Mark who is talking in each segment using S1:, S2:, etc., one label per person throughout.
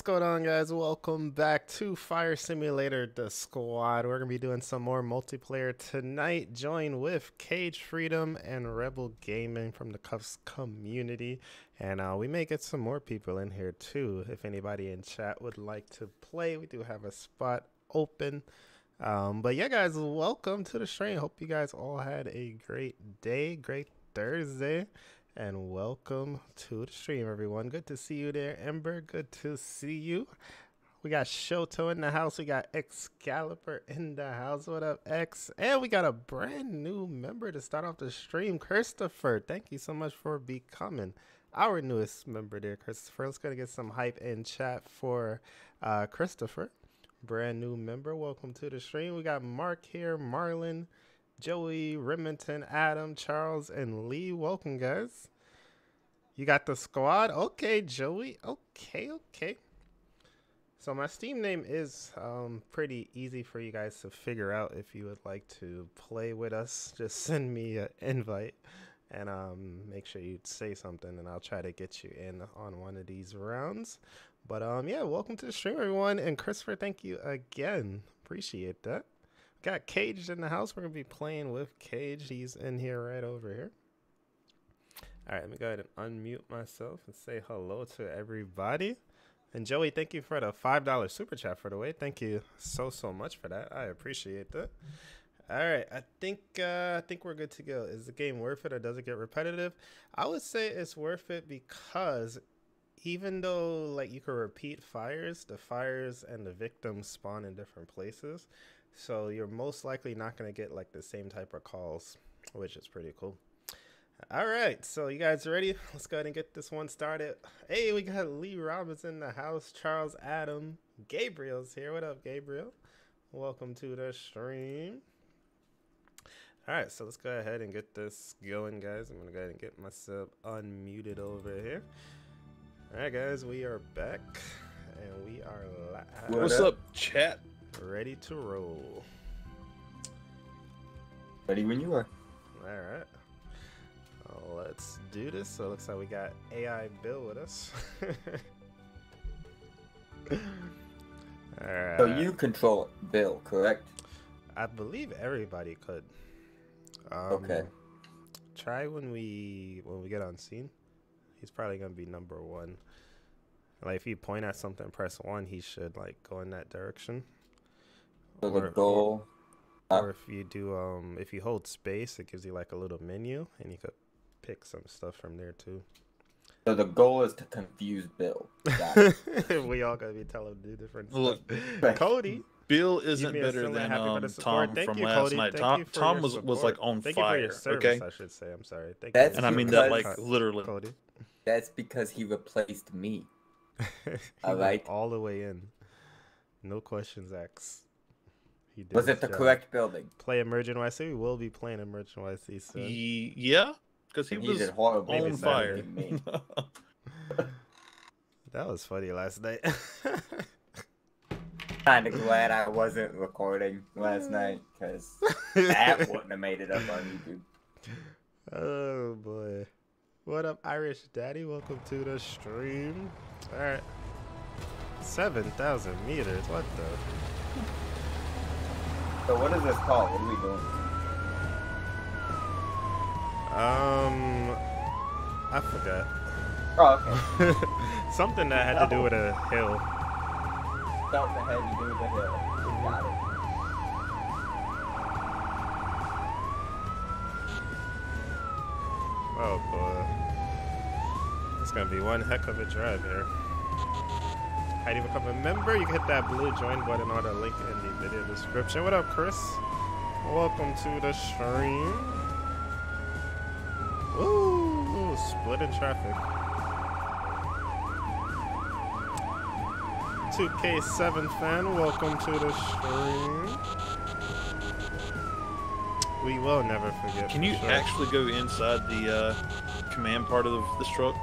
S1: What's going on, guys? Welcome back to Fire Simulator The Squad. We're going to be doing some more multiplayer tonight. Join with Cage Freedom and Rebel Gaming from the Cuffs community. And uh, we may get some more people in here, too. If anybody in chat would like to play, we do have a spot open. Um, but yeah, guys, welcome to the stream. Hope you guys all had a great day, great Thursday and welcome to the stream, everyone. Good to see you there, Ember. Good to see you. We got Shoto in the house. We got Excalibur in the house. What up, X? And we got a brand new member to start off the stream, Christopher. Thank you so much for becoming our newest member there, Christopher. Let's go to get some hype in chat for uh, Christopher. Brand new member. Welcome to the stream. We got Mark here, Marlon. Joey, Remington, Adam, Charles, and Lee. Welcome, guys. You got the squad? Okay, Joey. Okay, okay. So my Steam name is um, pretty easy for you guys to figure out if you would like to play with us. Just send me an invite and um, make sure you say something and I'll try to get you in on one of these rounds. But um, yeah, welcome to the stream, everyone. And Christopher, thank you again. Appreciate that. Got Caged in the house. We're going to be playing with Cage. He's in here right over here. All right, let me go ahead and unmute myself and say hello to everybody. And Joey, thank you for the $5 super chat for the way. Thank you so, so much for that. I appreciate that. All right, I think uh, I think we're good to go. Is the game worth it or does it get repetitive? I would say it's worth it because even though like you can repeat fires, the fires and the victims spawn in different places. So you're most likely not going to get like the same type of calls, which is pretty cool. All right, so you guys ready? Let's go ahead and get this one started. Hey, we got Lee Robbins in the house, Charles Adam, Gabriel's here. What up, Gabriel? Welcome to the stream. All right, so let's go ahead and get this going, guys. I'm gonna go ahead and get myself unmuted over here. All right, guys, we are back, and we are live.
S2: What's up, chat?
S1: Ready to roll.
S3: Ready when you are.
S1: All right. Let's do this. So it looks like we got AI Bill with us.
S3: All right. So you control Bill, correct?
S1: I believe everybody could.
S3: Um, okay.
S1: Try when we when we get on scene. He's probably gonna be number one. Like if you point at something, press one, he should like go in that direction.
S3: So the goal.
S1: Or, or if you do, um, if you hold space, it gives you like a little menu, and you could pick some stuff from there too.
S3: So the goal is to confuse Bill.
S1: we all gotta be telling him to do different Look, stuff. Cody.
S2: Bill isn't better than um, Tom Thank from you, last Cody. night. Tom, Tom was, was like on
S1: Thank
S2: fire.
S1: You for service, okay, I should say. I'm sorry. Thank
S3: That's
S1: you.
S2: And I mean that like literally.
S1: Cody.
S3: That's because he replaced me. all right.
S1: All the way in. No questions asked.
S3: He did Was it the job. correct building?
S1: Play EmergeNYC. We will be playing EmergeNYC soon.
S2: He, yeah, because he, he was on fire.
S1: that was funny last night.
S3: kind of glad I wasn't recording last night because that wouldn't have made it up on YouTube.
S1: Oh boy. What up, Irish Daddy? Welcome to the stream. Alright. 7,000 meters. What the?
S3: So what is this called? What are we doing?
S1: Um, I forgot.
S3: Oh, okay.
S1: Something that had to do with a hill.
S3: Something that had to do with a hill. Got it.
S1: Oh boy. It's gonna be one heck of a drive here. How do you become a member? You can hit that blue join button or the link in the video description. What up, Chris? Welcome to the stream. Woo! Split in traffic. 2K7 fan, welcome to the stream. We will never forget.
S2: Can you
S1: sure.
S2: actually go inside the uh, command part of this truck?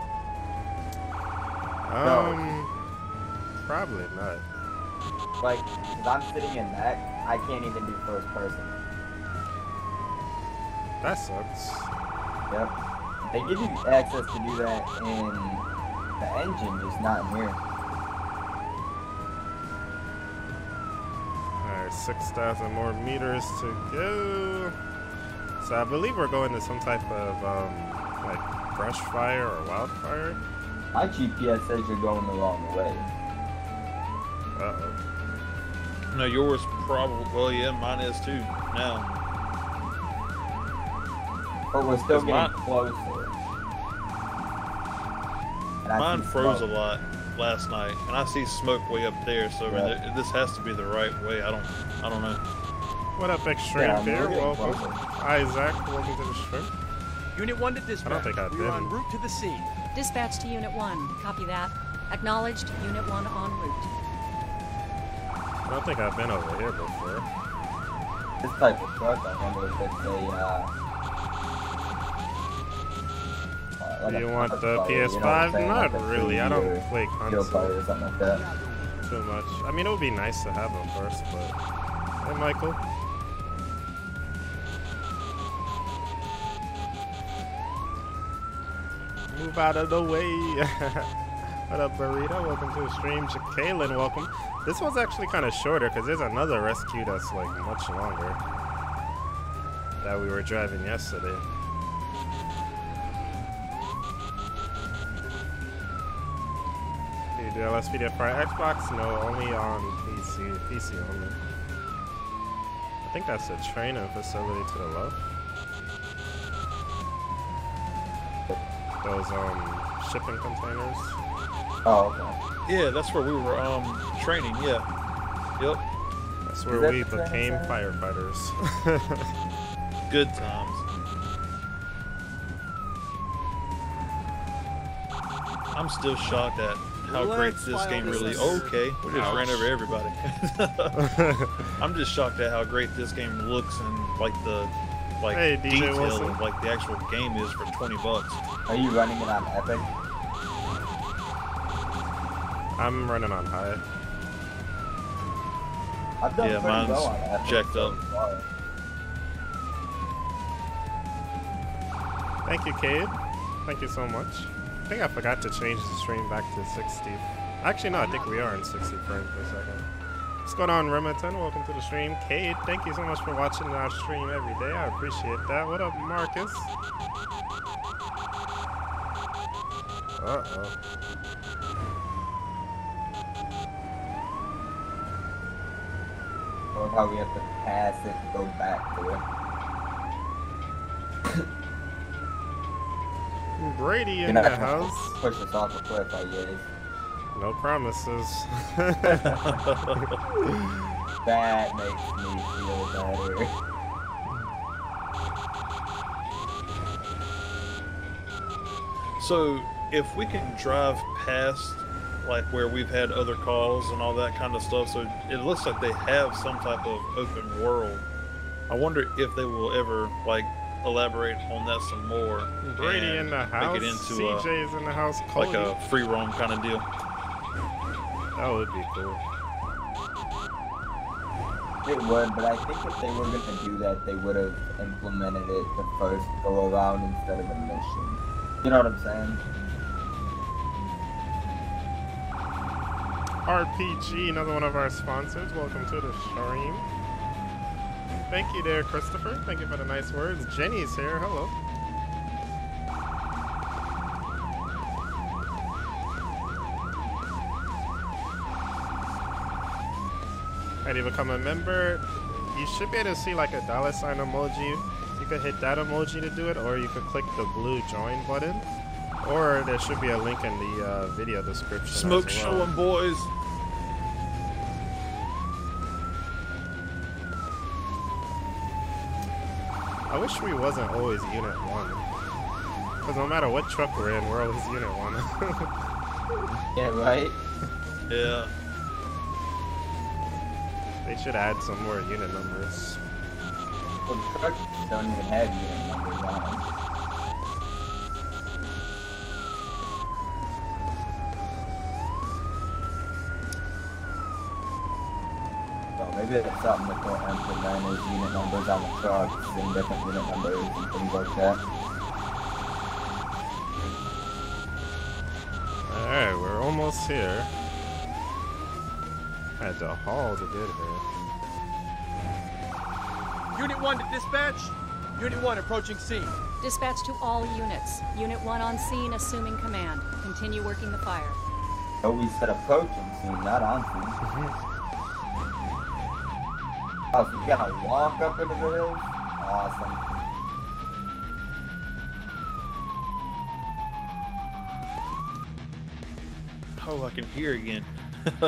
S1: Um. No. Probably not.
S3: Like, cause I'm sitting in that, I can't even do first person.
S1: That sucks.
S3: Yep. They give you access to do that in the engine, just not in here.
S1: Alright, 6,000 more meters to go. So I believe we're going to some type of, um, like, brush fire or wildfire.
S3: My GPS says you're going the wrong way.
S1: Uh oh.
S2: No, yours probably. Well, yeah, mine is too now.
S3: But we're still getting mine, closer.
S2: Mine froze smoke. a lot last night, and I see smoke way up there. So I mean, this has to be the right way. I don't, I don't know.
S1: What up, Extreme yeah, Bear? Welcome. Isaac, welcome to the stream.
S4: Unit 1 to dispatch. I don't think I've We're been. en route to the scene.
S5: Dispatch to Unit 1. Copy that. Acknowledged. Unit 1 en route.
S1: I don't think I've been over here before.
S3: This type of truck, I wonder if it's a, uh,
S1: Do you want the PS5? You know Not like really. I don't play console
S3: or something like that.
S1: too much. I mean, it would be nice to have them first, but hey, Michael. Move out of the way. what up, Burrito? Welcome to the stream. Kaylin, welcome. This one's actually kind of shorter because there's another rescue that's like much longer that we were driving yesterday. the LSPDF for Xbox? No, only on PC. PC only. I think that's a training facility to the left. Those um shipping containers.
S3: Oh, okay.
S2: Yeah, that's where we were um training. Yeah. Yep.
S1: That's where that we became firefighters.
S2: Good times. I'm still shocked at how Let's great this game really is. Okay, we just Ouch. ran over everybody. I'm just shocked at how great this game looks and like the like hey, detail of like the actual game is for 20 bucks.
S3: Are you running it on Epic?
S1: I'm running on high.
S3: I've done yeah, mine's well on Epic
S2: checked up.
S1: Thank you, Cade. Thank you so much. I think I forgot to change the stream back to 60. Actually, no, I think we are in 60 frames per second. What's going on, Remington? Welcome to the stream. Cade, thank you so much for watching our stream every day. I appreciate that. What up, Marcus? Uh-oh.
S3: Or how we have to pass it and go back to it.
S1: Brady in the house.
S3: Push us off a cliff, I guess.
S1: No promises.
S3: that makes me feel better.
S2: So, if we can drive past like where we've had other calls and all that kind of stuff, so it looks like they have some type of open world. I wonder if they will ever like elaborate on that some more.
S1: Brady in the house. Make it into CJ's a, in the house.
S2: Cody. Like a free roam kind of deal.
S1: That would be cool.
S3: It would, but I think if they were going to do that, they would have implemented it the first go around instead of a mission. You know what I'm saying?
S1: RPG, another one of our sponsors. Welcome to the stream. Thank you there, Christopher. Thank you for the nice words. Jenny's here. Hello. Ready to become a member? You should be able to see like a dollar sign emoji. You could hit that emoji to do it, or you could click the blue join button. Or there should be a link in the uh, video description.
S2: Smoke well. showing, boys.
S1: I wish we wasn't always Unit 1. Because no matter what truck we're in, we're always Unit 1.
S3: yeah, right?
S2: Yeah.
S1: They should add some more unit numbers.
S3: Well, trucks don't even have unit numbers on them. Maybe it's something that they'll implement is unit numbers on the trucks and different unit numbers and things like that.
S1: Alright, we're almost here. I Had to haul to get here.
S4: Unit 1 to dispatch. Unit 1 approaching scene.
S5: Dispatch to all units. Unit 1 on scene, assuming command. Continue working the fire.
S3: Oh, we said approaching scene, not on scene. oh, so you gotta walk up into the hills? Awesome.
S2: Oh, I can hear again.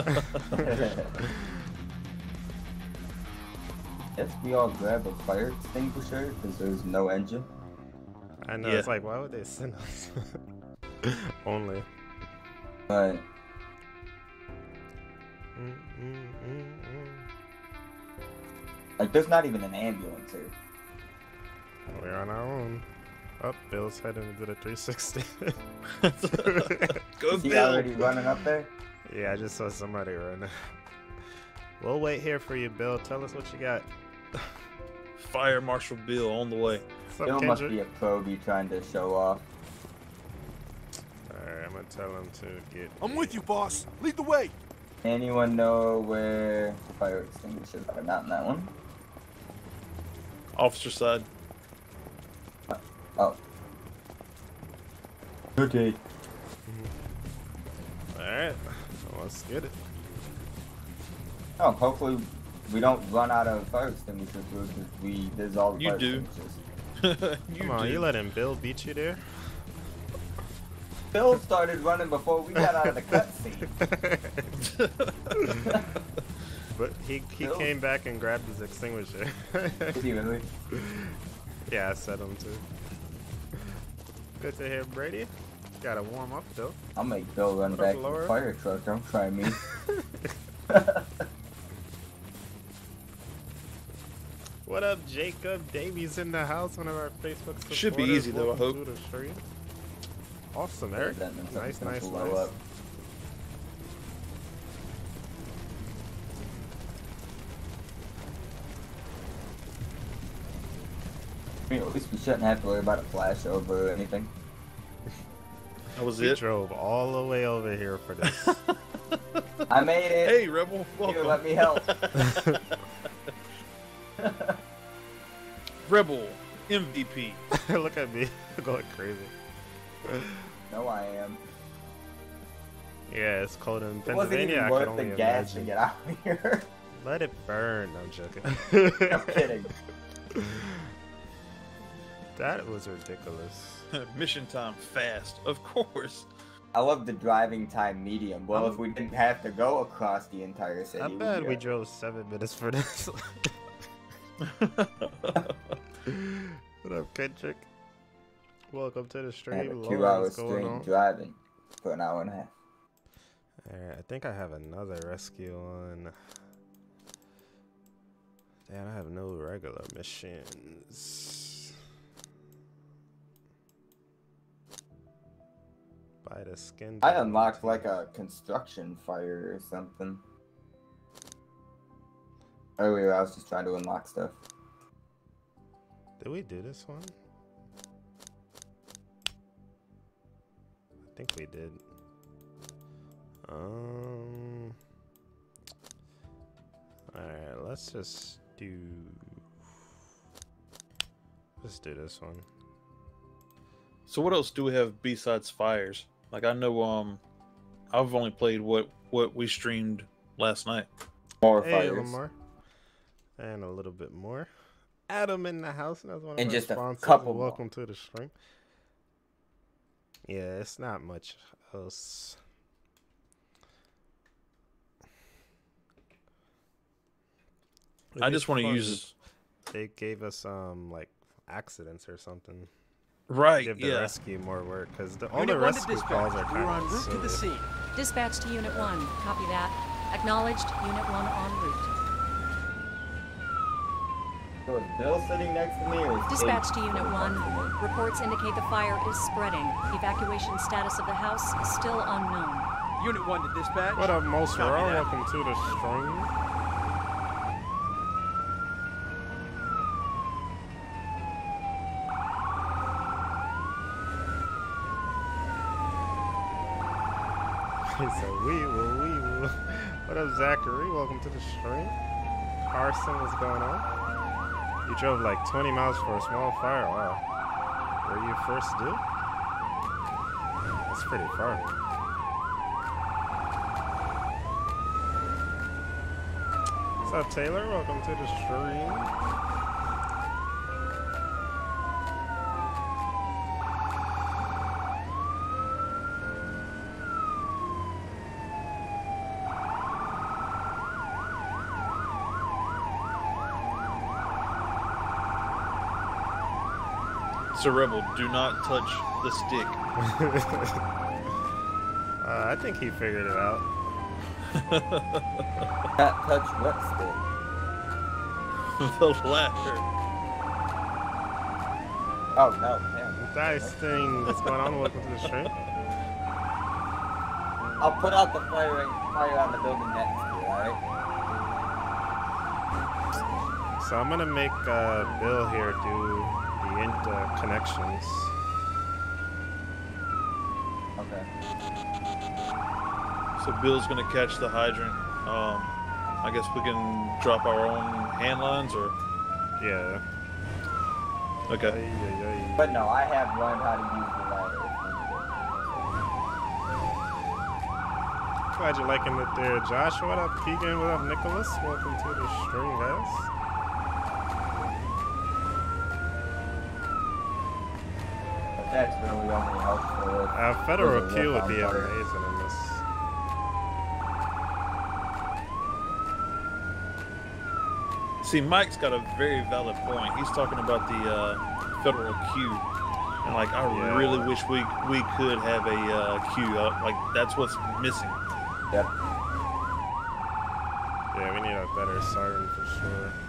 S3: Guess we all grab a fire extinguisher because there's no engine.
S1: I know,
S2: Yeah.
S1: it's like, why would they send us? Only.
S3: But
S1: mm.
S3: Like, there's not even an ambulance here.
S1: We're on our own. Up, Bill's heading into the 360.
S2: Go
S3: Is he
S2: Bill.
S3: already running up there?
S1: yeah, I just saw somebody running. We'll wait here for you, Bill. Tell us what you got.
S2: Fire Marshal Bill on the way.
S1: What's up,
S3: Bill must be a pro be trying to show off.
S1: Alright, I'm gonna tell him to get.
S4: I'm with you, boss. Lead the way.
S3: Anyone know where the fire extinguishers are? Not in that one.
S2: Officer side.
S3: Oh. Okay.
S1: Alright, let's get it.
S3: Oh, hopefully we don't run out of fire extinguishers because we there's all the
S2: You do. you
S1: Come on,
S2: do.
S1: you letting Bill beat you there?
S3: Bill started running before we got out of the cutscene.
S1: But he, he
S3: Bill?
S1: came back and grabbed his extinguisher.
S3: Did he really?
S1: yeah, I said him too. Good to hear, Brady. Gotta warm up though.
S3: I'll make Bill run
S1: What
S3: back to the fire truck. Don't try me.
S1: What up, Jacob Davies in the house? One of our Facebook supporters.
S2: Should be easy, though, I hope.
S1: to the stream. Awesome, Eric. Nice, nice,
S3: gonna
S1: nice.
S3: up. Mean, at least we shouldn't have to worry about a flashover or anything.
S2: That was
S1: We
S2: it.
S1: drove all the way over here for this.
S3: I made it.
S2: Hey, Rebel.
S3: Here,
S2: Welcome.
S3: let me help.
S2: Rebel MVP.
S1: Look at me going crazy.
S3: no, I am.
S1: Yeah, it's cold in Pennsylvania.
S3: It wasn't
S1: Pennsylvania.
S3: even
S1: I
S3: worth
S1: can
S3: the
S1: only
S3: gas to get out of here.
S1: Let it burn. I'm joking.
S3: I'm kidding.
S1: That was ridiculous.
S2: Mission time fast, of course.
S3: I love the driving time medium. Well,
S1: Um,
S3: if we didn't have to go across the entire city,
S1: I bet we drove seven minutes for this. what up, Kendrick? Welcome to the
S3: had
S1: stream.
S3: a two hour
S1: what's
S3: stream
S1: on?
S3: driving for an hour and a half.
S1: Alright, I think I have another rescue on. Damn, I have no regular missions. Buy the skin.
S3: I unlocked like a construction fire or something. Oh Earlier, I was just trying to unlock stuff.
S1: Did we do this one? I think we did. Um. Alright, let's just do. Let's do this one.
S2: So what else do we have besides fires? Like I know um I've only played what what we streamed last night.
S3: More
S1: Hey,
S3: fires.
S1: Lamar. And a little bit more. Adam in the house. And that's one of
S3: And
S1: our
S3: just a
S1: sponsors.
S3: couple more.
S1: Welcome to the stream. Yeah, it's not much else. It'd
S2: I just want to use
S1: They gave us um like accidents or something.
S2: Right.
S1: Give the
S2: Yeah.
S1: rescue more work because the, all
S4: Unit
S1: the
S4: 1 to
S1: rescue calls are
S4: We're
S1: kind
S4: en
S1: of
S4: route to the scene.
S5: Dispatch to Unit 1. Copy that. Acknowledged. Unit 1 en route.
S3: So Bill sitting next to me or is
S5: Dispatch
S3: Kate
S5: to Unit 1.
S3: next to me?
S5: Reports indicate the fire is spreading. Evacuation status of the house is still unknown.
S4: Unit 1 to dispatch.
S1: What up, Most
S4: Copy
S1: Raw?
S4: that.
S1: Welcome to the stream. Said, we will, we. What up, Zachary? Welcome to the stream. Carson, what's going on? You drove like 20 miles for a small fire? Wow. Were you first due? That's pretty far. What's up, Taylor? Welcome to the stream.
S2: So Rebel, do not touch the stick.
S1: uh, I think he figured it out.
S3: Not touch what stick?
S2: the ladder.
S3: Oh no, damn.
S1: Dice thing that's going on. Welcome to the stream.
S3: I'll put out the fire fire on the building next to you, alright?
S1: So I'm gonna make uh, Bill here do the connections.
S3: Okay.
S2: So Bill's gonna catch the hydrant. Um, I guess we can drop our own hand lines, or
S1: yeah.
S2: Okay.
S3: But no, I have learned how to use the ladder.
S1: Glad you're liking it there, Josh. What up, Keegan? What up, Nicholas? Welcome to the stream, guys.
S3: that's really only helpful.
S1: A Federal Q would be amazing in this.
S2: See, Mike's got a very valid point. He's talking about the uh, Federal Q, and like I yeah. really wish we we could have a uh, Q. Uh, like that's what's missing.
S3: Yep.
S1: Yeah, we need a better siren for sure.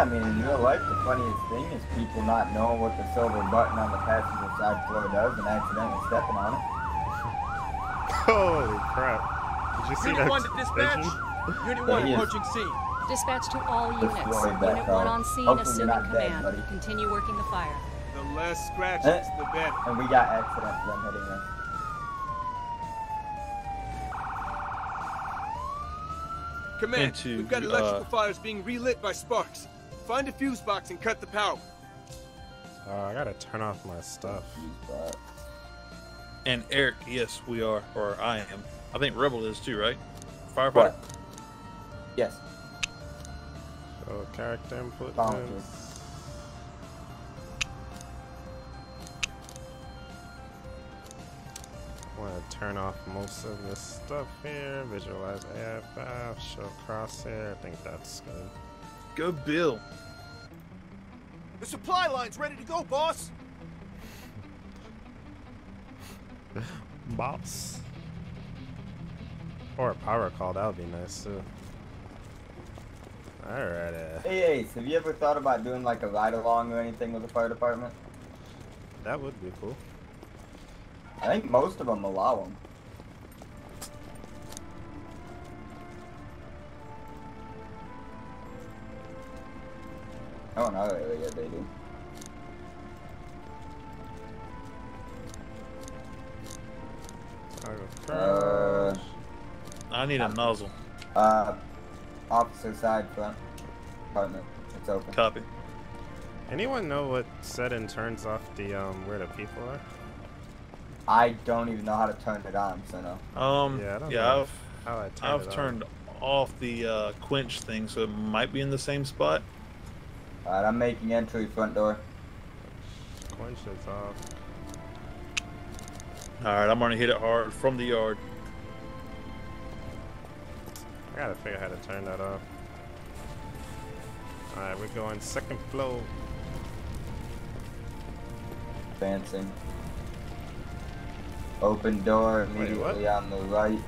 S3: Yeah, I mean, in real life, the funniest thing is people not knowing what the silver button on the passenger side floor does and accidentally stepping on it.
S1: Holy crap. Did you see
S4: Unit
S1: that
S4: 1 to dispatch. Unit 1 approaching scene.
S5: Dispatch to all units. Unit 1 on scene, Hopefully assuming command. Dead, Continue working the fire.
S4: The less scratches, eh? the better.
S3: And we got accidents them hitting us.
S4: Command, Into, we've got electrical uh, fires being relit by sparks. Find a fuse box and cut the power.
S1: Uh, I gotta turn off my stuff.
S2: And Eric, yes, we are, or I am. I think Rebel is too, right? Firefighter.
S3: What? Yes.
S1: So character input.
S3: I
S1: want to turn off most of this stuff here. Visualize AFF, show crosshair. I think that's good.
S2: Go Bill.
S4: The supply line's ready to go, boss.
S1: boss. Or a power call, that would be nice too. Alright. Uh.
S3: Hey Ace, have you ever thought about doing like a ride along or anything with the fire department?
S1: That would be cool.
S3: I think most of them allow them. Oh no, yeah, they do. Uh,
S2: I need a nozzle.
S3: Uh, officer side front apartment. It's open.
S2: Copy.
S1: Anyone know what setting turns off the um where the people are?
S3: I don't even know how to turn it on, so no.
S2: Um, yeah, yeah I've, how I I've turned off the uh, quench thing, so it might be in the same spot.
S3: Alright, I'm making entry front door.
S1: Quench is off.
S2: Alright, I'm gonna hit it hard from the yard.
S1: I gotta figure out how to turn that off. Alright, we're going second floor.
S3: Advancing. Open door immediately Wait, on the right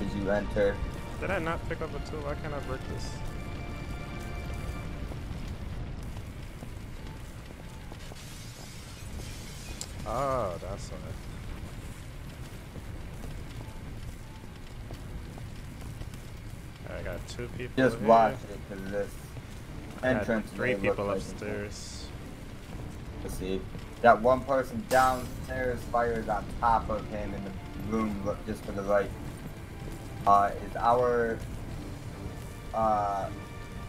S3: as you enter.
S1: Did I not pick up a tool? Why can't I break this? Oh, that's why. I got two people.
S3: Just
S1: here.
S3: watch it, cause this entrance.
S1: Three people upstairs.
S3: Let's see. Got one person downstairs, fires on top of him in the room just to the right. Uh, is our, uh,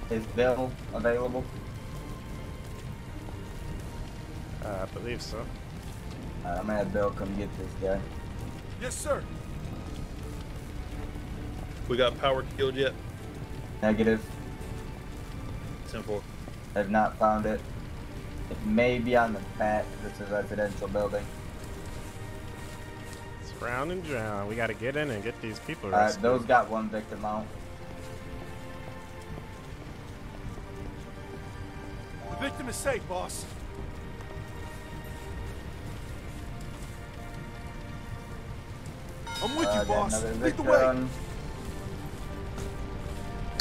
S3: is Bill available?
S1: Uh, I believe so.
S3: Uh, I'm gonna have Bill come get this guy.
S4: Yes, sir.
S2: We got power killed yet?
S3: Negative.
S2: Simple.
S3: I've not found it. It may be on the back. This is a residential building.
S1: It's round and drown. We gotta get in and get these people
S3: Uh,
S1: rescued.
S3: those got one victim out.
S4: The victim is safe, boss. I'm with
S3: Uh,
S4: you, boss. Lead the way.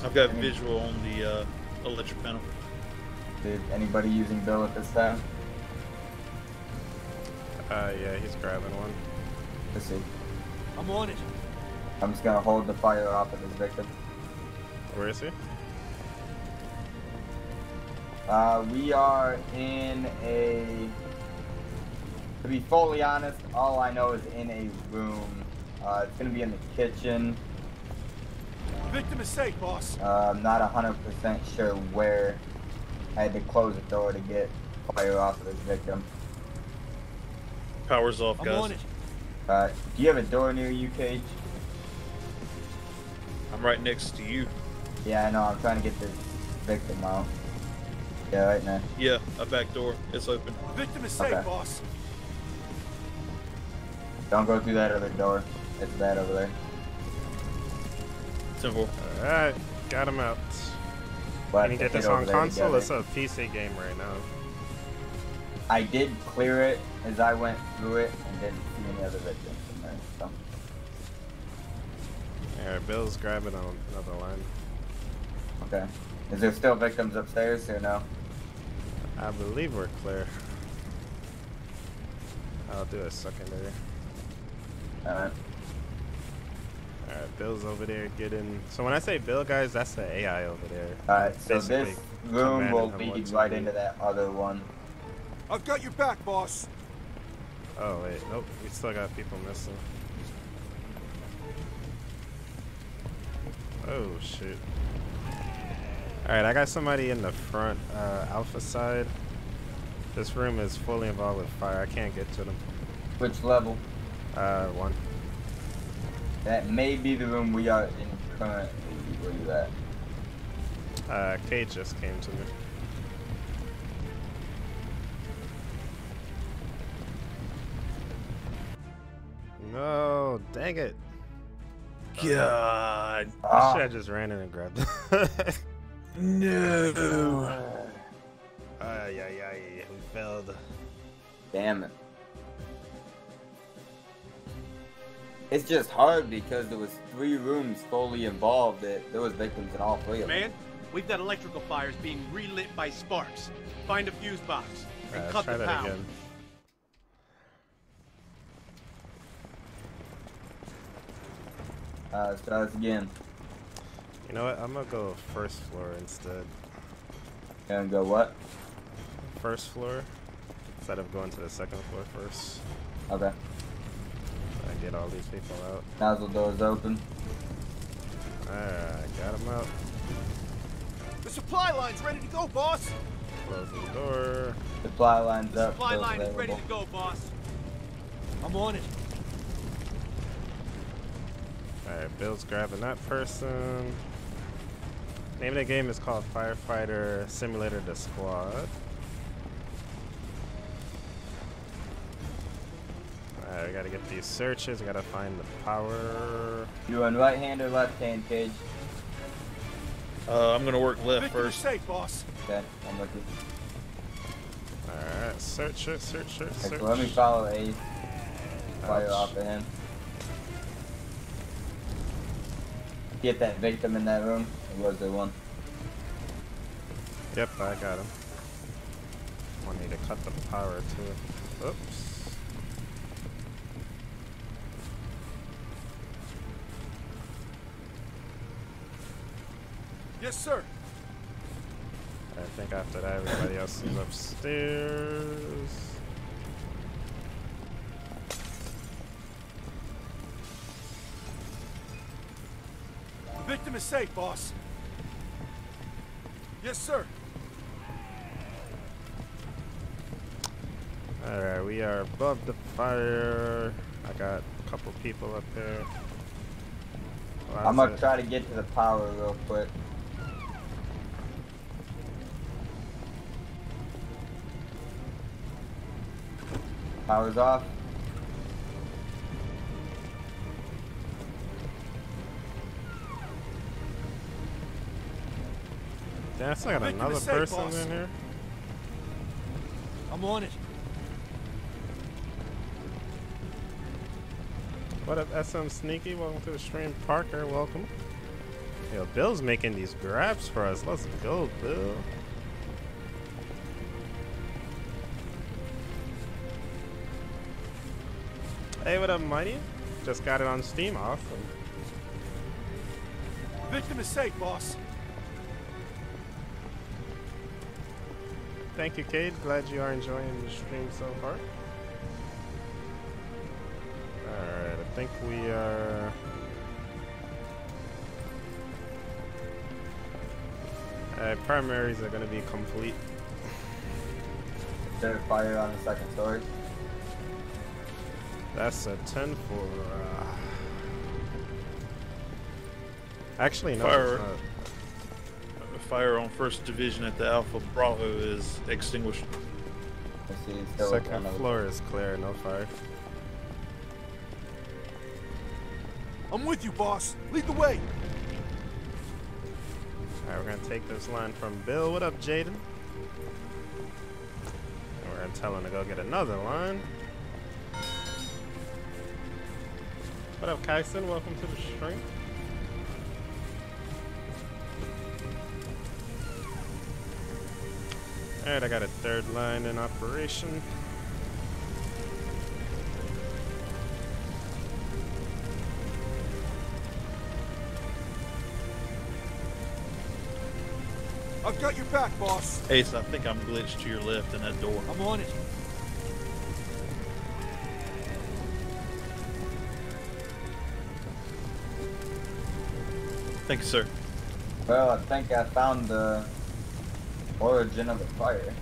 S2: I've got visual on the uh, electric panel.
S3: Did anybody using Bill at this time?
S1: Uh, yeah, he's grabbing one.
S3: Let's see.
S4: I'm on it.
S3: I'm just gonna hold the fire off of this victim.
S1: Where is he?
S3: Uh, we are in a. To be fully honest, all I know is in a room. Uh, it's gonna be in the kitchen.
S4: Victim is safe, boss.
S3: Uh, I'm not 100% sure where. I had to close the door to get fire off of this victim.
S2: Power's off,
S4: I'm
S2: guys.
S4: on it.
S3: Uh, do you have a door near you, Cage?
S2: I'm right next to you.
S3: Yeah, I know. I'm trying to get this victim out. Yeah, right now.
S2: Yeah, a back door. It's open.
S4: The victim is safe,
S3: Okay.
S4: boss.
S3: Don't go through that other door. It's bad over there.
S2: Simple.
S1: Alright, got him out.
S3: But
S1: Can you get this on console? It's a PC game right now.
S3: I did clear it as I went through it and didn't see any other victims in there. So
S1: Alright, Bill's grabbing on another line.
S3: okay. Is there still victims upstairs or no?
S1: I believe we're clear. I'll do a secondary.
S3: Alright.
S1: Alright, Bill's over there getting. So when I say Bill, guys, that's the AI over there.
S3: Alright, so
S1: Basically
S3: this room will
S1: him
S3: lead right into that other one.
S4: I've got your back, boss.
S1: Oh wait, nope, we still got people missing. Oh shit. Alright, I got somebody in the front uh, alpha side. This room is fully involved with fire. I can't get to them.
S3: Which level?
S1: Uh, one.
S3: That may be the room we are in currently. Where you at?
S1: Uh, Kate just came to me. No, dang it.
S2: God.
S1: I
S3: Ah,
S1: should have just ran in and grabbed it.
S2: No.
S1: Ay, ay, ay, we failed.
S3: damn it. It's just hard because there was three rooms fully involved. That there was victims in all three of them.
S6: Man, we've got electrical fires being relit by sparks. Find a fuse box and
S1: Uh,
S6: cut
S1: try
S6: the
S1: that
S6: power.
S1: again.
S3: Uh, let's try this again.
S1: You know what? I'm gonna go first floor instead.
S3: And go what?
S1: First floor instead of going to the second floor first.
S3: Okay.
S1: So I get all these people out.
S3: Nozzle door's open.
S1: Alright, got them out.
S4: The supply line's ready to go, boss.
S1: Close the door.
S3: Supply line's
S6: The
S3: up.
S6: supply
S3: still
S6: line is ready to go, boss.
S4: I'm on it.
S1: Alright, Bill's grabbing that person. Name of the game is called Firefighter Simulator The Squad. Alright, we gotta get these searches, we gotta find the power.
S3: You on right hand or left hand, Cage?
S2: Uh, I'm gonna work left
S4: Victim
S2: first.
S4: safe, boss.
S3: Okay, I'm with you.
S1: Alright, search it, search it,
S3: Okay,
S1: search.
S3: so let me follow Ace. Fire
S1: Ouch.
S3: off of him. Get that victim in that room. It was the one?
S1: Yep, I got him. I need to cut the power too. Oops.
S4: Yes, sir.
S1: I think after that, everybody else is upstairs.
S4: The victim is safe, boss. Yes, sir.
S1: Alright, we are above the fire. I got a couple people up there.
S3: Well, I'm gonna it. try to get to the power real quick. Power's off.
S1: Yeah, I still got another person boss. in here.
S4: I'm on it.
S1: What up, SM Sneaky? Welcome to the stream. Parker, welcome. Yo, Bill's making these grabs for us. Let's go, Bill. Hey, what up, Mighty? Just got it on Steam. Awesome.
S4: Victim is safe, boss.
S1: Thank you, Cade. Glad you are enjoying the stream so far. Alright, I think we are... Uh, primaries are going to be complete.
S3: Is there fire on the second story?
S1: That's a 10 for... Uh... Actually, no,
S2: fire, fire on first division at the Alpha Bravo is extinguished.
S1: Second floor is clear, no fire.
S4: I'm with you, boss. Lead the way.
S1: Alright, we're gonna take this line from Bill. What up, Jaden? We're gonna tell him to go get another line. What up, Kyson? Welcome to the stream. Alright, I got a third line in operation.
S4: I've got your back, boss.
S2: Ace, I think I'm glitched to your left in that door.
S4: I'm on it.
S2: Thank you, sir.
S3: Well, I think I found the origin of the fire.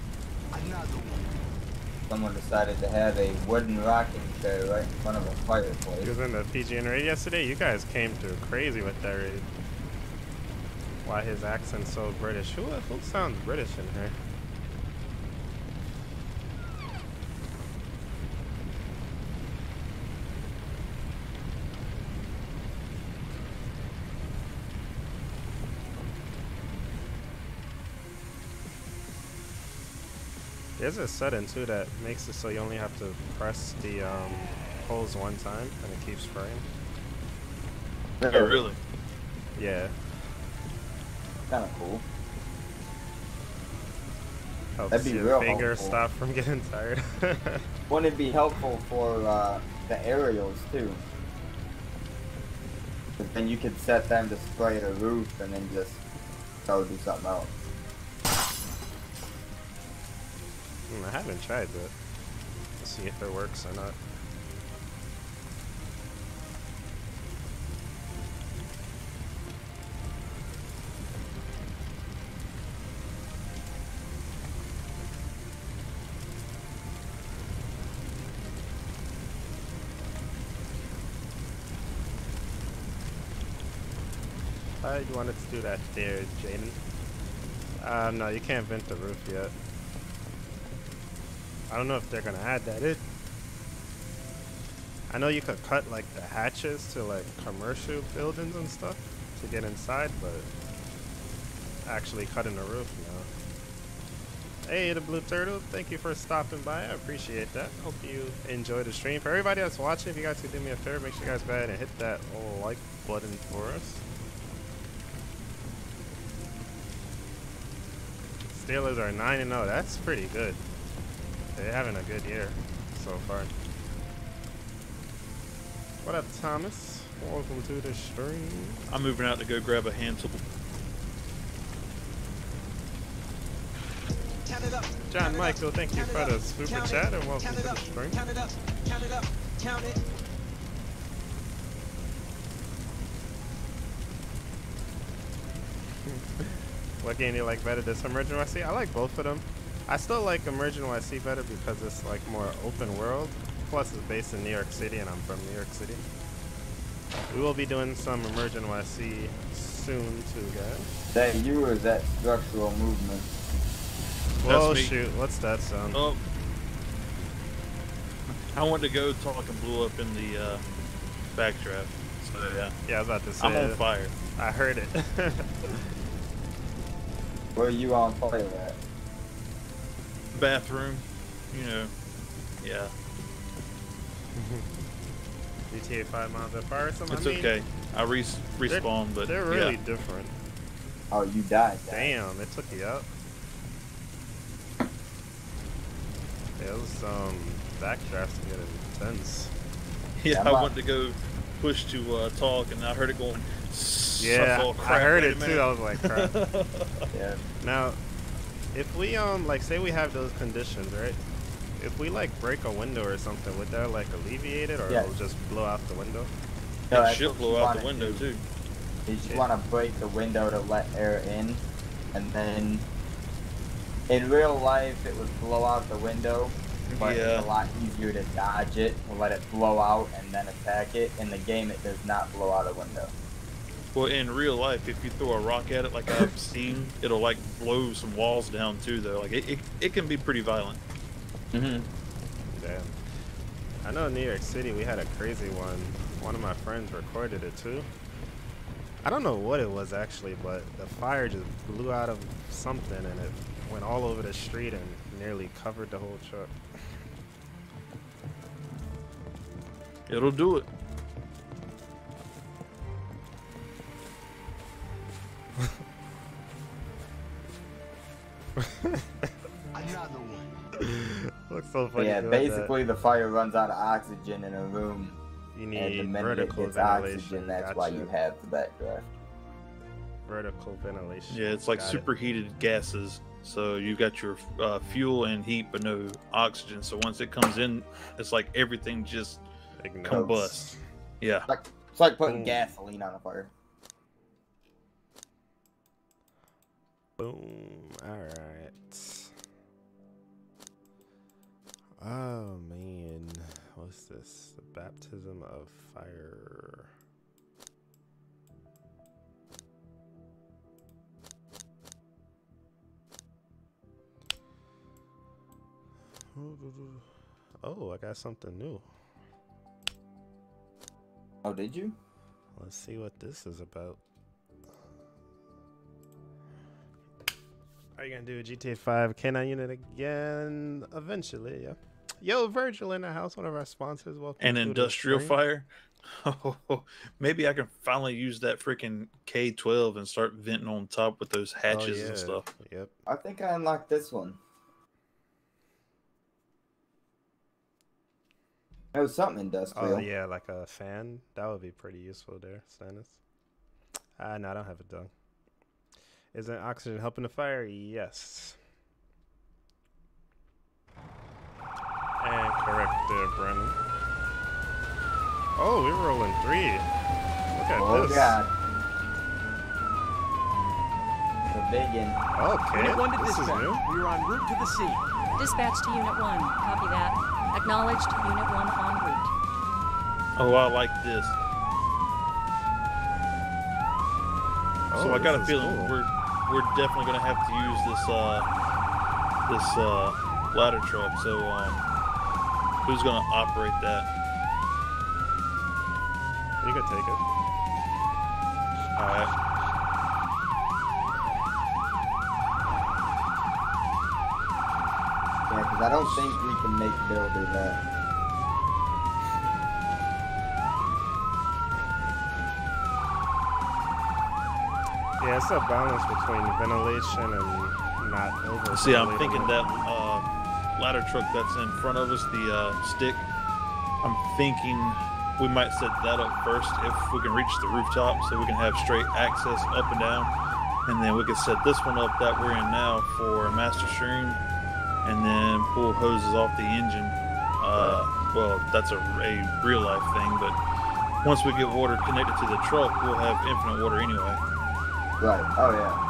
S3: Someone decided to have a wooden rocking chair right in front of a fireplace.
S1: He was in the PGN raid yesterday. You guys came through crazy with that raid. Why his accent's so British? Who, who sounds British in here? There's a setting too that makes it so you only have to press the um, holes one time and it keeps spraying.
S2: Oh, really?
S1: Yeah.
S3: Kind of cool.
S1: Helps That'd be your real finger helpful. stop from getting tired.
S3: Wouldn't it be helpful for uh, the aerials too? then you could set them to spray the roof and then just go do something else.
S1: Hmm, I haven't tried that. Let's see if it works or not. You wanted to do that there, Jaden. Uh, no, you can't vent the roof yet. I don't know if they're gonna add that. It. I know you could cut like the hatches to like commercial buildings and stuff to get inside, but actually cutting the roof, no. Hey, the Blue Turtle, thank you for stopping by. I appreciate that. Hope you enjoy the stream. For everybody that's watching, if you guys could do me a favor, make sure you guys go ahead and hit that like button for us. Steelers are 9 0. That's pretty good. They're having a good year so far. What up, Thomas? Welcome to the stream.
S2: I'm moving out to go grab a hand tool.
S1: John Michael, thank you for the super chat and welcome to the stream. Count it up, count it up, count it. what game do you like better, this EmergeNYC? I like both of them. I still like EmergeNYC better because it's like more open world. Plus it's based in New York City and I'm from New York City. We will be doing some EmergeNYC soon too, guys.
S3: That you or that structural movement?
S1: Oh shoot, what's that sound? Oh.
S2: I wanted to go talk and blew up in the uh, backdraft. So yeah.
S1: Yeah, I was about to say.
S2: I'm on fire.
S1: I heard it.
S3: Where are you on fire at?
S2: Bathroom. You know. Yeah.
S1: GTA 5 Miles of Fire.
S2: It's I mean, okay. I re respawn, but
S1: they're really
S2: yeah.
S1: different.
S3: Oh, you died.
S1: Damn, it took you out. Yeah, it was um backdrafts getting intense.
S2: Yeah, I wanted to go push to uh, talk, and I heard it going.
S1: Yeah, I heard it too. I was like, crap. yeah. Now, if we um like say we have those conditions, right? If we like break a window or something, would that like alleviate it, or yeah. it'll just blow out the window?
S2: No, it should blow out the window too.
S3: You just want to break the window to let air in, and then in real life it would blow out the window, but yeah. it's a lot easier to dodge it and let it blow out and then attack it. In the game, it does not blow out a window.
S2: Well, in real life, if you throw a rock at it like I've seen, it'll like blow some walls down too. Though, like it, it, it can be pretty violent.
S3: Mhm.
S1: Damn. I know in New York City we had a crazy one. One of my friends recorded it too. I don't know what it was actually, but the fire just blew out of something and it went all over the street and nearly covered the whole truck.
S2: It'll do it.
S1: Another one. Looks so funny.
S3: Yeah, basically that. the fire runs out of oxygen in a room.
S1: You need and the minute
S3: vertical it gets ventilation. Oxygen, that's gotcha. why you have the backdraft.
S1: Vertical ventilation.
S2: Yeah, it's like got superheated it. gases. So you've got your uh, fuel and heat, but no oxygen. So once it comes in, it's like everything just combusts. Yeah.
S3: It's like, it's like putting Boom. gasoline on a fire.
S1: Boom. All right. Oh man, what's this? The baptism of fire. Oh, I got something new.
S3: Oh, did you?
S1: Let's see what this is about. Are you gonna do a GTA 5 K9 unit again? Eventually, yeah. Yo, Virgil in the house, one of our sponsors. Welcome.
S2: An industrial fire. Oh, maybe I can finally use that freaking K12 and start venting on top with those hatches oh, yeah. and stuff.
S1: Yep.
S3: I think I unlocked this one. It was something industrial.
S1: Oh yeah, like a fan. That would be pretty useful there, Stannis. Ah, uh, no, I don't have it done. Isn't oxygen helping the fire? Yes. And correct there, Brennan. Oh, we're rolling three. Look at oh, this. God.
S3: The big one.
S1: Okay. Unit 1 to this dispatch.
S6: is new. We're en route to the sea.
S5: Dispatch to Unit 1. Copy that. Acknowledged. Unit 1 en route.
S2: Oh, I like this. Oh, so I got a feeling cool. we're we're definitely gonna have to use this uh, this uh, ladder truck. So um, who's gonna operate that?
S1: You can take it.
S2: All right.
S3: Yeah, because I don't think we can make Bill do that.
S1: It's a balance between ventilation and not over.
S2: See, I'm thinking that uh, ladder truck that's in front of us, the uh, stick. I'm thinking we might set that up first if we can reach the rooftop, so we can have straight access up and down, and then we can set this one up that we're in now for master stream, and then pull hoses off the engine. Uh, well, that's a, a real life thing, but once we get water connected to the truck, we'll have infinite water anyway.
S3: Right. Oh, yeah.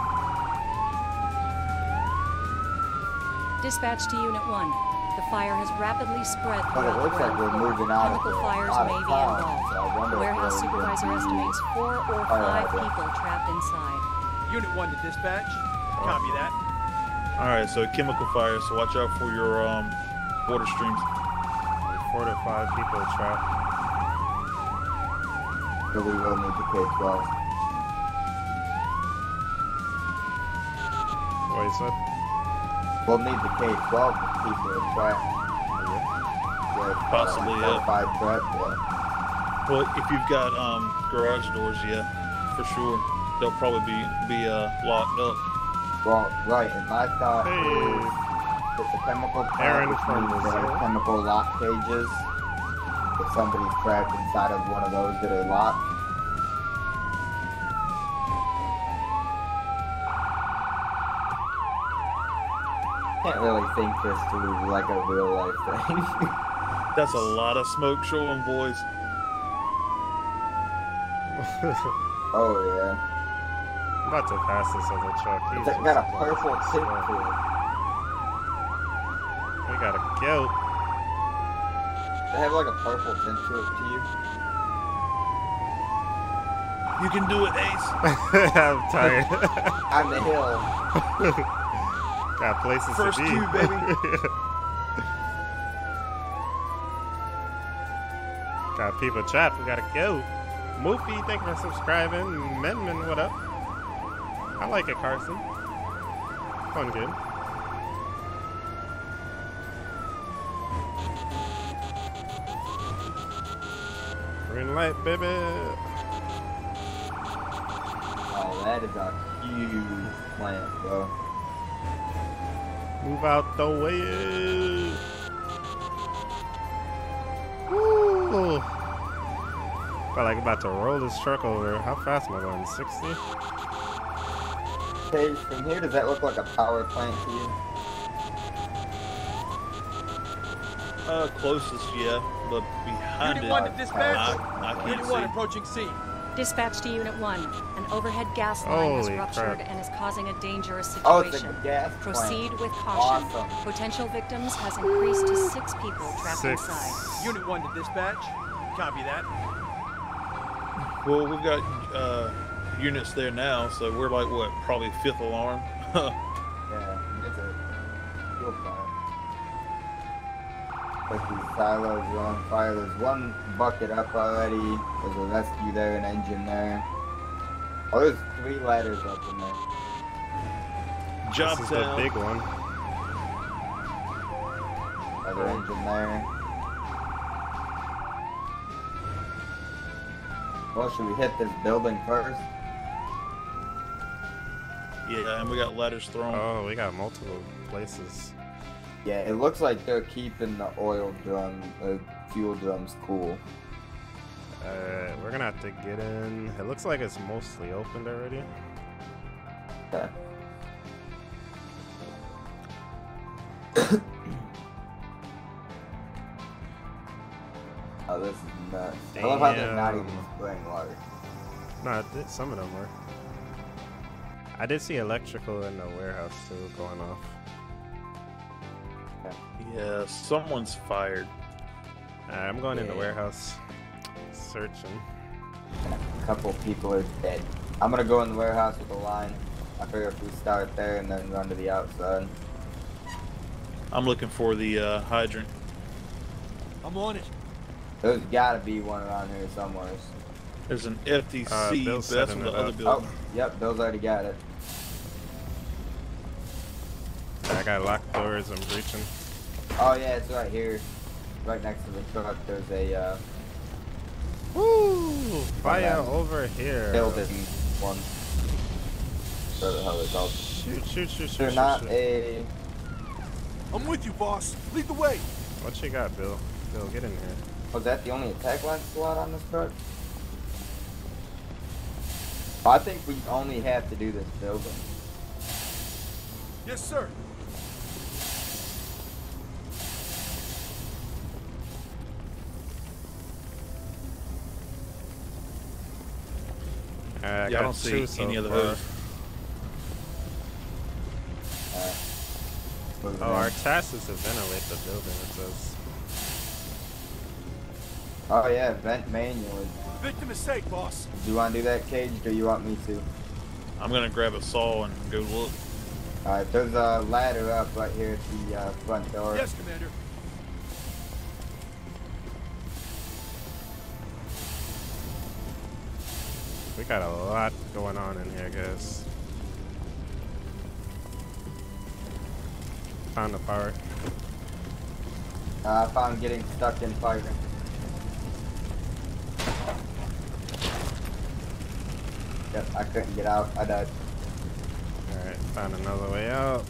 S5: Dispatch to Unit 1. The fire has rapidly spread
S3: But it looks like we're moving out
S5: Chemical
S3: of
S5: fires may be involved.
S3: So
S5: Warehouse supervisor estimates four or
S3: oh,
S5: five people trapped inside.
S6: Unit 1 to dispatch. Copy that.
S2: All right, so chemical fire, so watch out for your um, water streams.
S1: Four to five people trapped.
S3: Really will need
S1: to pay 12.
S3: We'll need the K-12 to keep it a
S2: Possibly,
S3: uh,
S2: yeah.
S3: Threat, But
S2: Well, if you've got um, garage doors, yeah, for sure. They'll probably be, be uh, locked up.
S3: Well, right, and my thought
S1: hey.
S3: is the chemical plant, which means chemical lock cages, if somebody's trapped inside of one of those that are locked, can't really think this through like a real life thing.
S2: That's a lot of smoke showing, boys.
S3: oh yeah,
S1: I'm about to pass this other truck. He's
S3: it's
S1: just
S3: got a purple tint
S1: slow.
S3: to it.
S1: We gotta go.
S3: They have like a purple tint to it to you.
S2: You can do it, Ace.
S1: I'm tired.
S3: I'm the hill.
S1: Got places
S2: First
S1: to be.
S2: cue, baby.
S1: Got people trapped. We gotta go. Moopy, thank you for subscribing. Menman, what up? I like it, Carson. Fun game. Green light, baby.
S3: Oh, that is a huge plant, bro.
S1: Move out the way. Woo! Felt like I'm about to roll this truck over. How fast am I going? 60?
S3: Hey, from here, does that look like a power plant to you?
S2: Uh, closest, yeah, but behind
S6: Unit
S2: it,
S6: 1 to dispatch.
S2: I, I can't
S6: Unit 1
S2: see.
S6: approaching scene.
S5: Dispatch to Unit 1. An overhead gas line has ruptured
S1: crap.
S5: and is causing a dangerous
S3: Oh, it's
S5: situation.
S3: a
S5: Proceed
S3: plant.
S5: with caution.
S3: Awesome.
S5: Potential victims has increased to six people trapped
S1: Six.
S5: inside.
S6: Unit 1 to dispatch. Copy that.
S2: Well, we've got uh, units there now, so we're like what, probably fifth alarm.
S3: Yeah, it's a fuel plant. Like these silos are on fire. There's one bucket up already. There's a rescue there, an engine there. Oh, there's three ladders up in there.
S2: Job
S1: this is the big one.
S3: Other engine there. Well, should we hit this building first?
S2: Yeah, and we got ladders thrown.
S1: Oh, we got multiple places.
S3: Yeah, it looks like they're keeping the oil drum, the fuel drums cool.
S1: Uh, we're gonna have to get in. It looks like it's mostly opened already.
S3: Oh, this is nuts. I love how they're not even spraying water.
S1: No, some of them were. I did see electrical in the warehouse too going off.
S2: Yeah, someone's fired.
S1: Alright, I'm going in the warehouse, searching.
S3: A couple people are dead. I'm gonna go in the warehouse with a line. I figure if we start there and then run to the outside.
S2: I'm looking for the uh, hydrant.
S6: I'm on it.
S3: There's gotta be one around here somewhere.
S2: There's an FDC,
S1: Uh,
S2: but
S1: Bill's
S2: that's from the other
S1: up.
S3: Oh,
S2: building.
S3: yep, Bill's already got it.
S1: I got locked doors. I'm breaching.
S3: Oh yeah, it's right here. Right next to the truck, there's a uh,
S1: Woo! Fire over here.
S3: building one. Whatever the hell they're called.
S1: Shoot! Shoot! Shoot! Shoot!
S3: They're
S1: shoot,
S3: not
S1: shoot.
S3: a.
S6: I'm with you, boss. Lead the way.
S1: What you got, Bill? Bill, get in here.
S3: Was that the only attack line slot on this truck? I think we only have to do this building.
S6: Yes, sir.
S2: Right, I, yeah, I don't see so any other hose.
S1: Uh, oh, our task is to ventilate the building, it says.
S3: Oh yeah, vent manually.
S6: Victim is safe, boss.
S3: Do you want to do that, Cage, or do you want me to?
S2: I'm gonna grab a saw and go look.
S3: Alright, there's a ladder up right here at the uh, front door.
S6: Yes, Commander.
S1: We got a lot going on in here, guys. Found the power.
S3: Uh, I found getting stuck in fire. Yep, I couldn't get out. I died.
S1: Alright, found another way out.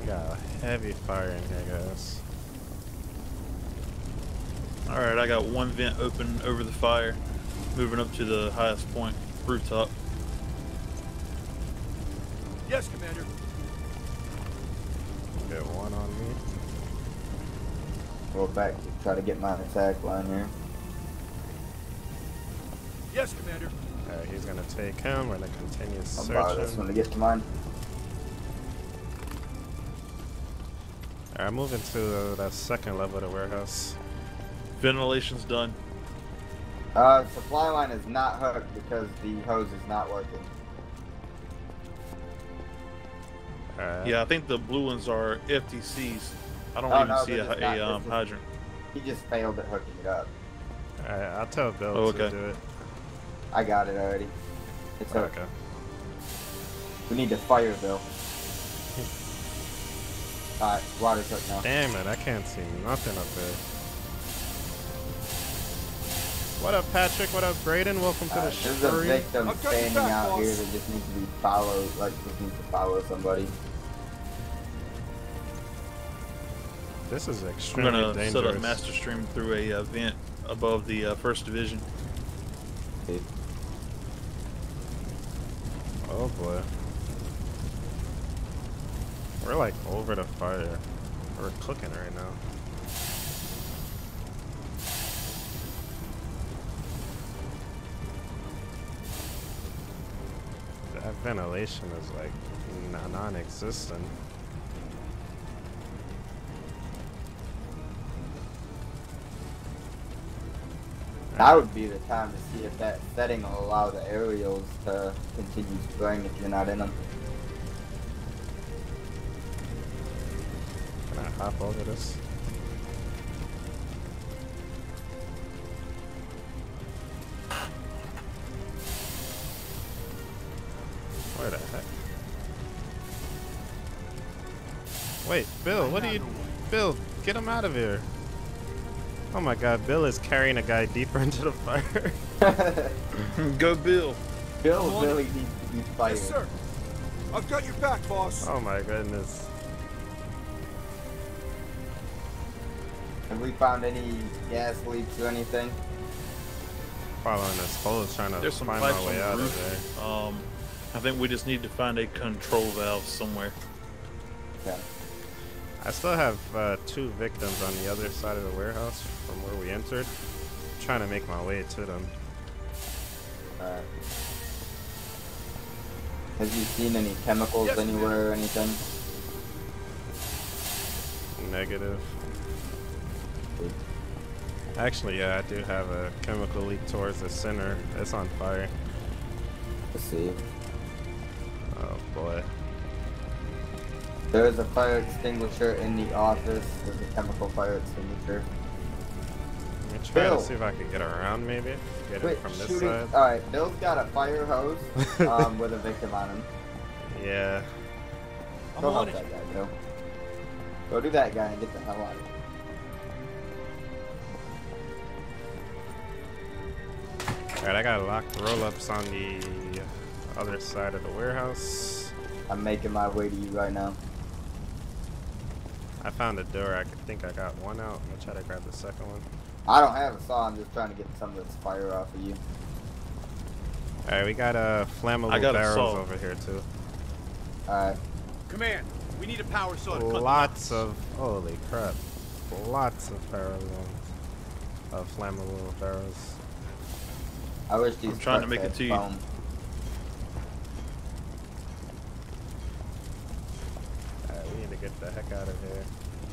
S1: We got a heavy fire in here, guys.
S2: Alright, I got one vent open over the fire. Moving up to the highest point, rooftop.
S6: Yes, Commander.
S1: Get one on me.
S3: Go back to try to get my attack line here.
S6: Yes, Commander.
S1: Alright, he's gonna take him. We're gonna continue searching.
S3: I'll borrow this one to get to mine.
S1: Alright, moving to the second level of the warehouse.
S2: Ventilation's done.
S3: Uh, supply line is not hooked because the hose is not working.
S2: Uh, yeah, I think the blue ones are FDCs. I don't oh, even no, see a, a um, hydrant.
S3: He just failed at hooking it up.
S1: Alright, I'll tell Bill oh, okay. to do it.
S3: I got it already. It's hooked. Okay. We need to fire Bill. Alright, water's hooked now.
S1: Damn it, I can't see nothing up there. What up, Patrick? What up, Braden? Welcome to uh, the show.
S3: There's a victim standing out boss. here that just needs to be followed, like just needs to follow somebody.
S1: This is extremely dangerous.
S2: I'm gonna
S1: dangerous.
S2: set up master stream through a uh, vent above the uh, first division.
S3: Okay.
S1: Oh boy. We're like over the fire. We're cooking right now. Ventilation is like non-existent.
S3: That would be the time to see if that setting will allow the aerials to continue spraying if you're not in them.
S1: Can I hop over this? Bill, what are you... Bill, get him out of here. Oh my god, Bill is carrying a guy deeper into the fire.
S2: Go Bill.
S3: Bill really needs to be fighting.
S6: Yes, sir. I've got your back, boss.
S1: Oh my goodness.
S3: Have we found any gas leaks or anything?
S1: Following this hole trying to There's some find my way out of
S2: there. Um, I think we just need to find a control valve somewhere.
S3: Okay.
S1: I still have uh, two victims on the other side of the warehouse from where we entered. I'm trying to make my way to them.
S3: Alright. Have you seen any chemicals yes, anywhere or anything?
S1: Negative. Actually, yeah, I do have a chemical leak towards the center. It's on fire.
S3: Let's see.
S1: Oh boy.
S3: There is a fire extinguisher in the office. There's a chemical fire extinguisher.
S1: Let me try Bill. to see if I can get around maybe. Get Wait, it from this shooting. side.
S3: Alright, Bill's got a fire hose um, with a victim on him.
S1: Yeah.
S3: Go help that guy, Bill. Go do that guy and get the hell out of
S1: here. Alright, I got a locked roll-ups on the other side of the warehouse.
S3: I'm making my way to you right now.
S1: I found a door. I think I got one out. I'm gonna try to grab the second one.
S3: I don't have a saw. I'm just trying to get some of this fire off of you.
S1: All right, we got uh, flammable got barrels over here too.
S3: All right.
S6: Command, we need a power saw.
S1: Lots of holy crap! Lots of power of flammable barrels.
S3: I wish these.
S2: I'm trying to make it to you.
S1: Get the heck out of here.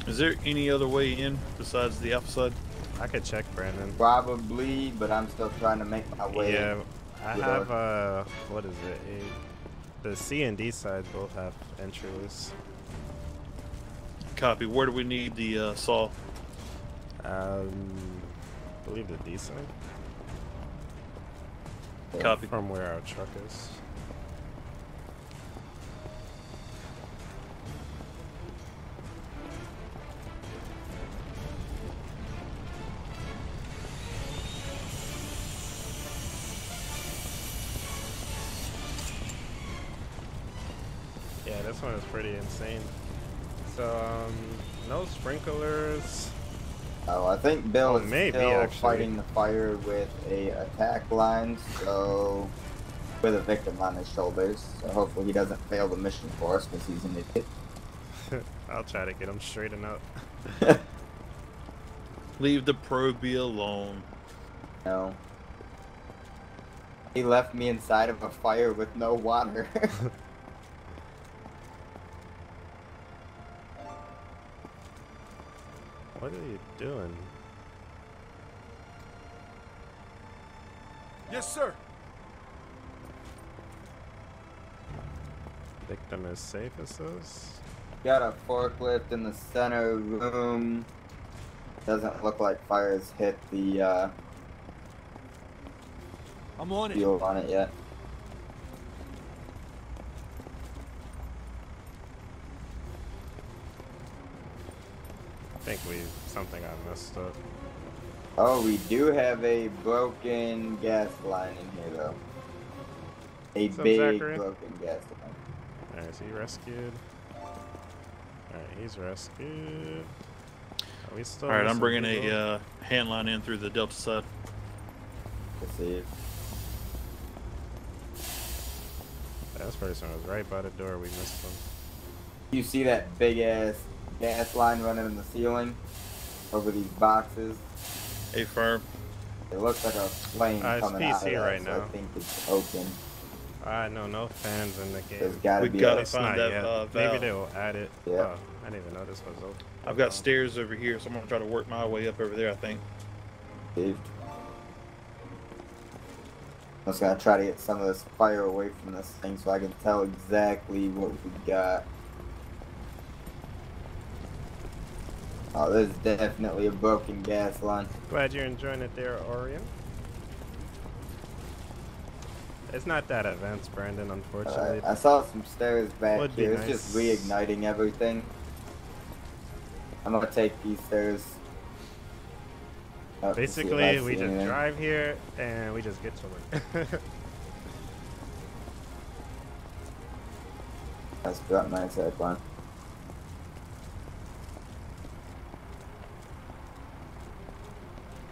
S2: Is there any other way in besides the outside?
S1: I could check, Brandon.
S3: Probably, but I'm still trying to make my way.
S1: Yeah, I have, uh, what is it? A, the C and D side both have entries.
S2: Copy. Where do we need the uh, saw?
S1: Um, I believe the D side.
S2: Copy.
S1: From where our truck is. This one is pretty insane. So, um, no sprinklers.
S3: Oh, I think Bill oh, is maybe, still actually. fighting the fire with a attack line, so with a victim on his shoulders. So hopefully he doesn't fail the mission for us because he's an idiot.
S1: I'll try to get him straightened up.
S2: Leave the Proby alone.
S3: No. He left me inside of a fire with no water.
S1: What are you doing?
S4: Yes, sir.
S1: Victim is safe, it says.
S3: Got a forklift in the center room. Doesn't look like fire's hit the uh,
S4: I'm on it.
S3: on it yet.
S1: think we something I messed up.
S3: Oh, we do have a broken gas line in here, though. A big Zachary? broken gas line.
S1: Alright, is he rescued? Alright, he's rescued.
S2: Are we still Alright, I'm bringing a uh, hand line in through the Delta side.
S3: Let's see.
S1: That person was right by the door. We missed him.
S3: You see that big ass gas line running in the ceiling over these boxes.
S2: Hey, firm.
S3: It looks like a flame uh, coming
S1: PC
S3: out of that,
S1: right
S3: so
S1: now.
S3: I think it's open.
S1: I know no fans in the game.
S3: There's gotta
S2: we
S3: be
S2: gotta
S3: a,
S2: find that uh,
S1: Maybe they will add it.
S3: Yeah. Oh,
S1: I didn't even know this was open.
S2: I've got stairs over here, so I'm gonna try to work my way up over there. I think.
S3: Steve. I'm just gonna try to get some of this fire away from this thing so I can tell exactly what we got. Oh, there's definitely a broken gas line.
S1: Glad you're enjoying it there, Orion. It's not that advanced, Brandon, unfortunately.
S3: Uh, I saw some stairs back Would here. It's just reigniting everything. I'm gonna take these stairs.
S1: Basically, we just anything. drive here and we just get to work.
S3: That's got my side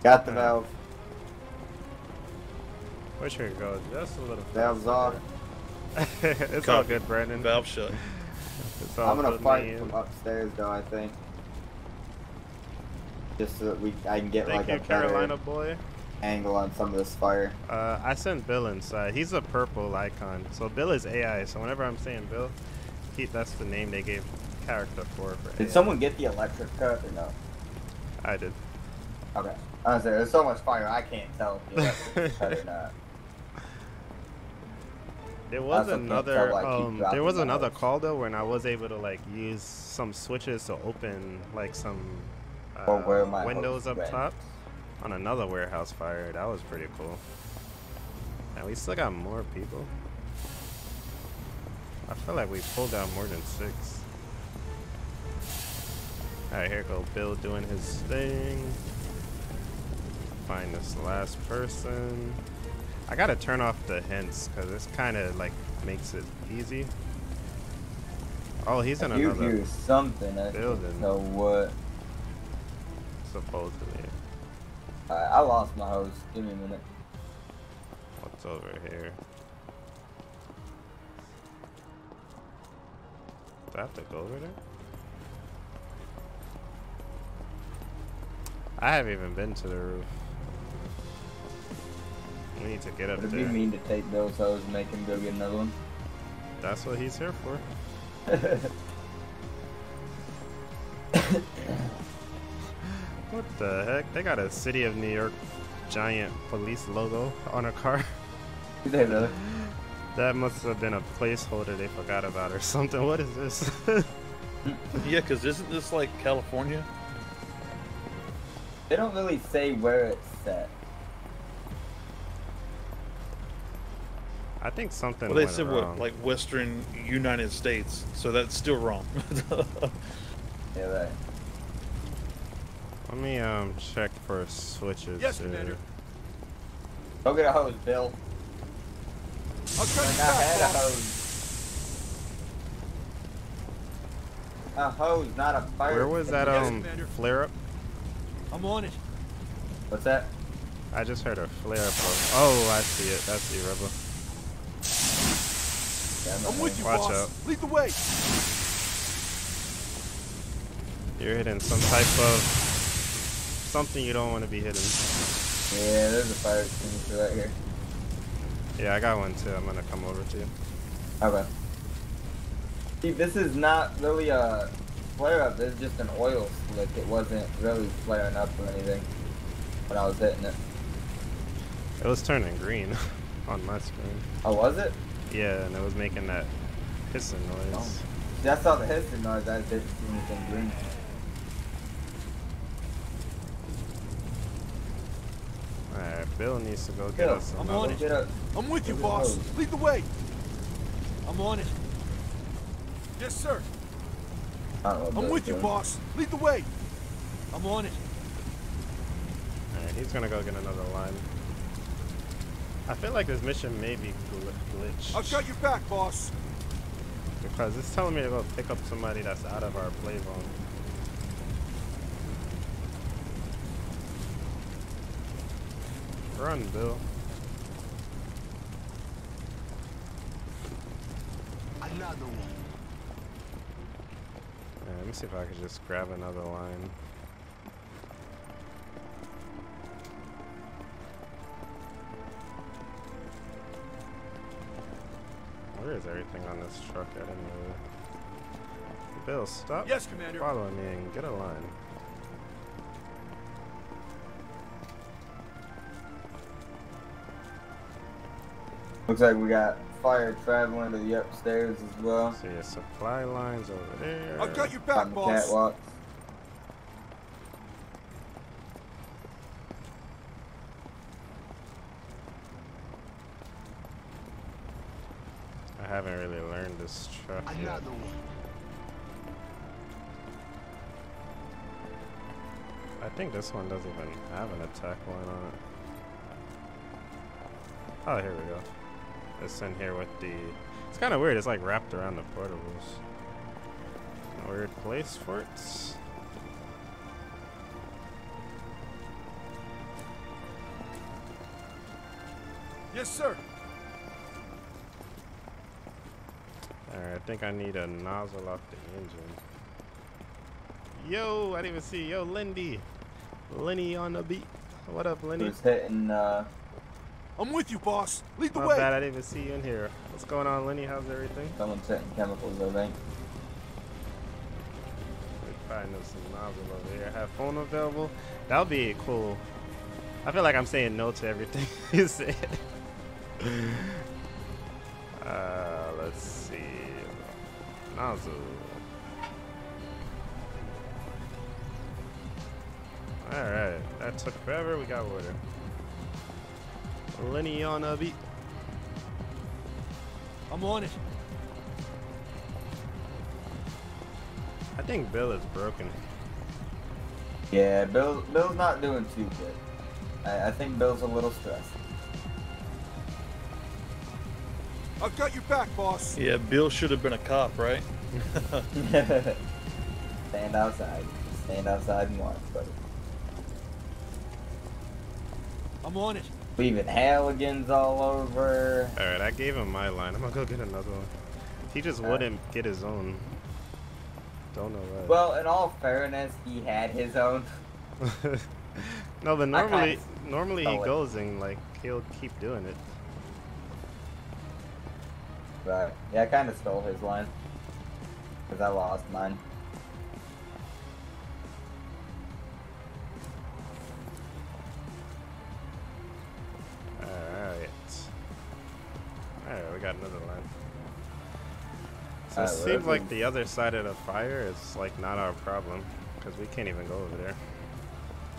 S3: Got the valve.
S1: Wish we could go just a little.
S3: Valve's off.
S1: it's all good, Brandon.
S2: Valve shut.
S3: I'm gonna fight from upstairs, though. I think. Just so that we, I can get
S1: Thank
S3: like
S1: you,
S3: a
S1: Carolina boy.
S3: angle on some of this fire.
S1: Uh, I sent Bill inside. He's a purple icon. So Bill is AI. So whenever I'm saying Bill, he, that's the name they gave character for. for
S3: did AI. someone get the electric cut or no?
S1: I did.
S3: Okay. I was. There's so much fire, I can't tell if the cut or not.
S1: There was another like um, there was another call though when I was able to like use some switches to open like some uh, windows up went. top on another warehouse fire. That was pretty cool. And we still got more people. I feel like we pulled out more than six. Alright, here go Bill doing his thing find this last person. I gotta turn off the hints because this kind of like makes it easy. Oh, he's in
S3: you
S1: another
S3: hear something. I building. So what?
S1: Supposedly.
S3: I lost my hose. Give me a minute.
S1: What's over here? Do I have to go over there? I haven't even been to the roof. We need to get up
S3: Would
S1: there.
S3: it be mean to take Bill's hose and make him go get another one?
S1: That's what he's here for. what the heck? They got a City of New York giant police logo on a car.
S3: they really?
S1: That must have been a placeholder they forgot about or something. What is this?
S2: yeah, because isn't this like California?
S3: They don't really say where it's set.
S1: I think something.
S2: Well, they
S1: went
S2: said
S1: wrong.
S2: what, like Western United States, so that's still wrong.
S3: Yeah, right.
S1: Let me um check for switches.
S6: Yes. Commander.
S3: Go get a hose, Bill.
S6: I'll cut
S3: Like
S6: you
S3: I had a hose. A hose, not a fire.
S1: Where was that
S6: Yes,
S1: um
S6: Commander.
S1: flare up?
S6: I'm on it.
S3: What's that?
S1: I just heard a flare up. Oh, I see it. That's the rebel.
S3: Yeah,
S6: I'm with you,
S1: Watch
S6: boss.
S1: out.
S6: Lead the way.
S1: You're hitting some type of something you don't want to be hitting.
S3: Yeah, there's a fire extinguisher right here.
S1: Yeah, I got one too. I'm gonna come over to you.
S3: Okay. See, this is not really a flare up. This is just an oil slick. It wasn't really flaring up or anything when I was hitting it.
S1: It was turning green on my screen.
S3: Oh, was it?
S1: Yeah, and it was making that hissing noise.
S3: Oh. See, I saw the hissing noise. I didn't see anything green.
S1: Alright, Bill needs to go get
S3: Bill,
S1: us
S6: I'm on it. I'm with you, boss. Lead the way. I'm on it. Yes, sir.
S3: I don't know what
S6: I'm with you, boss. Lead the way. I'm on it.
S1: Alright, he's gonna go get another line. I feel like this mission may be gl- glitched.
S6: I'll got your back, boss.
S1: Because it's telling me to go pick up somebody that's out of our play zone. Run, Bill.
S6: Another one.
S1: Yeah, let me see if I could just grab another line. Where is everything on this truck at anyway? Bill, stop
S6: Yes, Commander.
S1: following me and get a line.
S3: Looks like we got fire traveling to the upstairs as well.
S1: See your supply lines over there.
S6: I'll got your back, boss.
S3: catwalk.
S1: I haven't really learned this truck yet. I think this one doesn't even have an attack line on it. Oh, here we go. It's in here with the. It's kind of weird. It's like wrapped around the portables. A weird place for it.
S6: Yes, sir.
S1: Alright, I think I need a nozzle off the engine. Yo, I didn't even see. Yo, Lindy. Lenny on the beat. What up, Lenny?
S3: Who's hitting, uh,
S6: I'm with you, boss. Lead the
S1: My
S6: way.
S1: bad, I didn't even see you in here. What's going on, Lenny? How's everything?
S3: someone's hitting chemicals, I think.
S1: We probably know some nozzle over here. Have phone available. That would be cool. I feel like I'm saying no to everything you said. uh, let's see. Nozzle. Alright, that took forever. We got water. Lenny on a beat.
S6: I'm on it.
S1: I think Bill is broken.
S3: Yeah, Bill, Bill's not doing too good. I, I think Bill's a little stressed.
S6: I've got your back, boss.
S2: yeah, Bill should have been a cop, right?
S3: Stand outside. Stand outside and watch, buddy.
S6: I'm on it.
S3: Leaving Halligan's all over.
S1: Alright, I gave him my line. I'm gonna go get another one. He just
S3: Alright.
S1: wouldn't get his own. Don't know why.
S3: Well, in all fairness, he had his own.
S1: no, but normally, normally he goes and like he'll keep doing it.
S3: Right. Yeah, I kind of stole his line. Because I lost mine.
S1: Alright. Alright, we got another line. So it seems like the other side of the fire is like not our problem. Because we can't even go over there.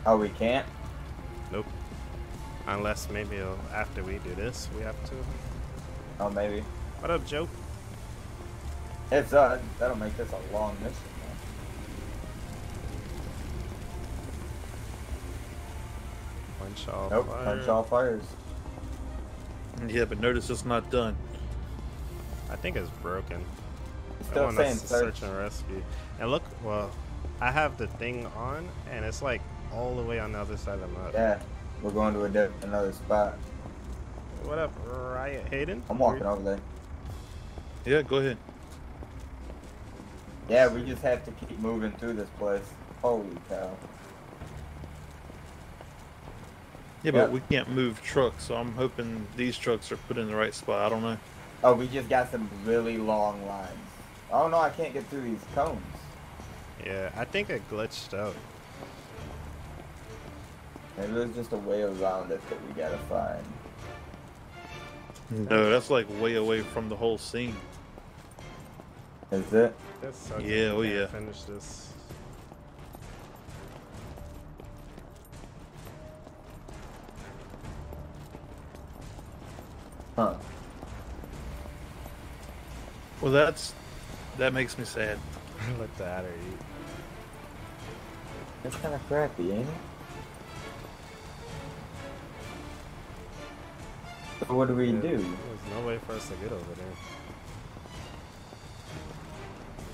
S3: Oh, we can't?
S1: Nope. Unless maybe after we do this, we have to.
S3: Oh, maybe.
S1: What up, Joe?
S3: It's uh, that'll make this a long mission.
S1: Punch all
S3: nope,
S1: fire.
S3: punch all fires.
S2: Yeah, but notice it's not done.
S1: I think it's broken.
S3: It's still saying search.
S1: search and rescue. And look, well, I have the thing on, and it's like all the way on the other side of the map.
S3: Yeah, we're going to a another spot.
S1: What up, Riot Hayden?
S3: I'm walking over there.
S2: Yeah, go ahead.
S3: Yeah, we just have to keep moving through this place. Holy cow.
S2: Yeah, but we can't move trucks, so I'm hoping these trucks are put in the right spot. I don't know.
S3: Oh, we just got some really long lines. Oh no, I can't get through these cones.
S1: Yeah, I think I glitched out.
S3: Maybe there's just a way around it that we gotta find.
S2: No, that's like way away from the whole scene.
S3: Is it?
S2: yeah, oh yeah.
S1: Finish this.
S3: Huh.
S2: Well, that's that makes me sad.
S1: Let the adder eat.
S3: That's kind of crappy, ain't it? So what do we yeah, do?
S1: There's no way for us to get over there.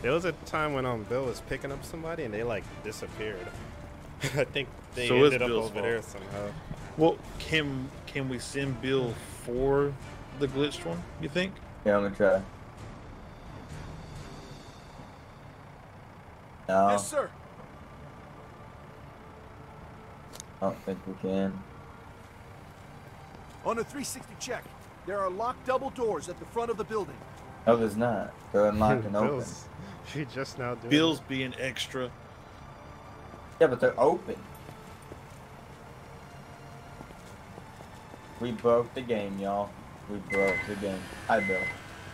S1: There was a time when um Bill was picking up somebody and they like disappeared. I think they so ended up Bill's over fault. there somehow.
S2: Well, can can we send Bill for the glitched one? You think?
S3: Yeah, I'm gonna try. No.
S4: Yes, sir.
S3: I don't think we can.
S4: On a 360 check, there are locked double doors at the front of the building.
S3: No, there's not. They're unlocked and open.
S1: She just now doing
S2: Bill's being extra.
S3: Yeah, but they're open. We broke the game, y'all. We broke the game. Hi, Bill.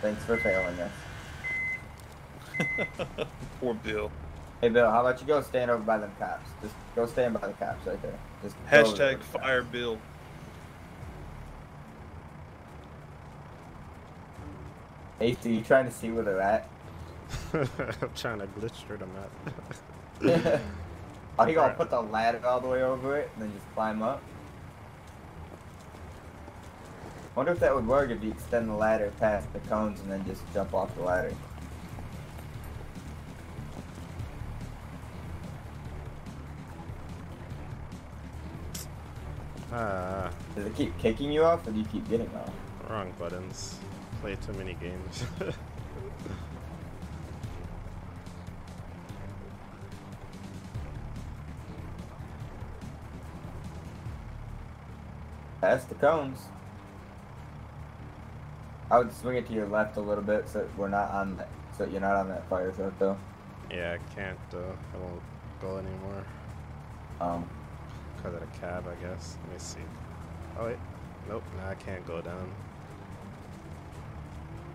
S3: Thanks for failing us.
S2: Poor Bill.
S3: Hey, Bill, how about you go stand over by them cops? Just go stand by the cops right there. Just
S2: Hashtag fire Bill.
S3: AC, you trying to see where they're at?
S1: I'm trying to glitch through the
S3: map. Are you gonna put the ladder all the way over it and then just climb up? wonder if that would work if you extend the ladder past the cones and then just jump off the ladder.
S1: Uh,
S3: Does it keep kicking you off or do you keep getting off?
S1: Wrong buttons. Play too many games.
S3: Past the cones. I would swing it to your left a little bit so we're not on that, so you're not on that fire truck though.
S1: Yeah, I can't. Uh, I won't go anymore.
S3: Um.
S1: Because of the cab, I guess. Let me see. Oh wait. Nope. Nah, I can't go down.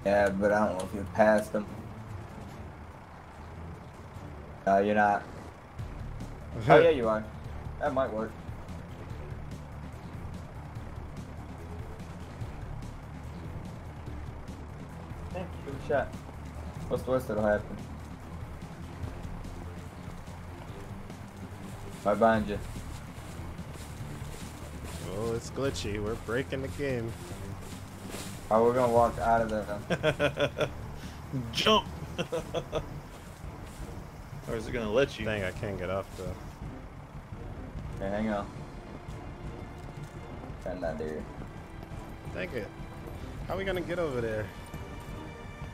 S3: Yeah, but I don't know if you passed them. No, you're not. oh yeah, you are. That might work. Yeah, give it a shot. What's the worst that'll happen? Right behind you.
S1: Oh, it's glitchy. We're breaking the game.
S3: Oh, we're gonna walk out of there.
S2: Jump! or is it gonna let you?
S1: Dang, I can't get up though.
S3: Okay, hang on. Find that dude.
S1: Dang it. How are we gonna get over there?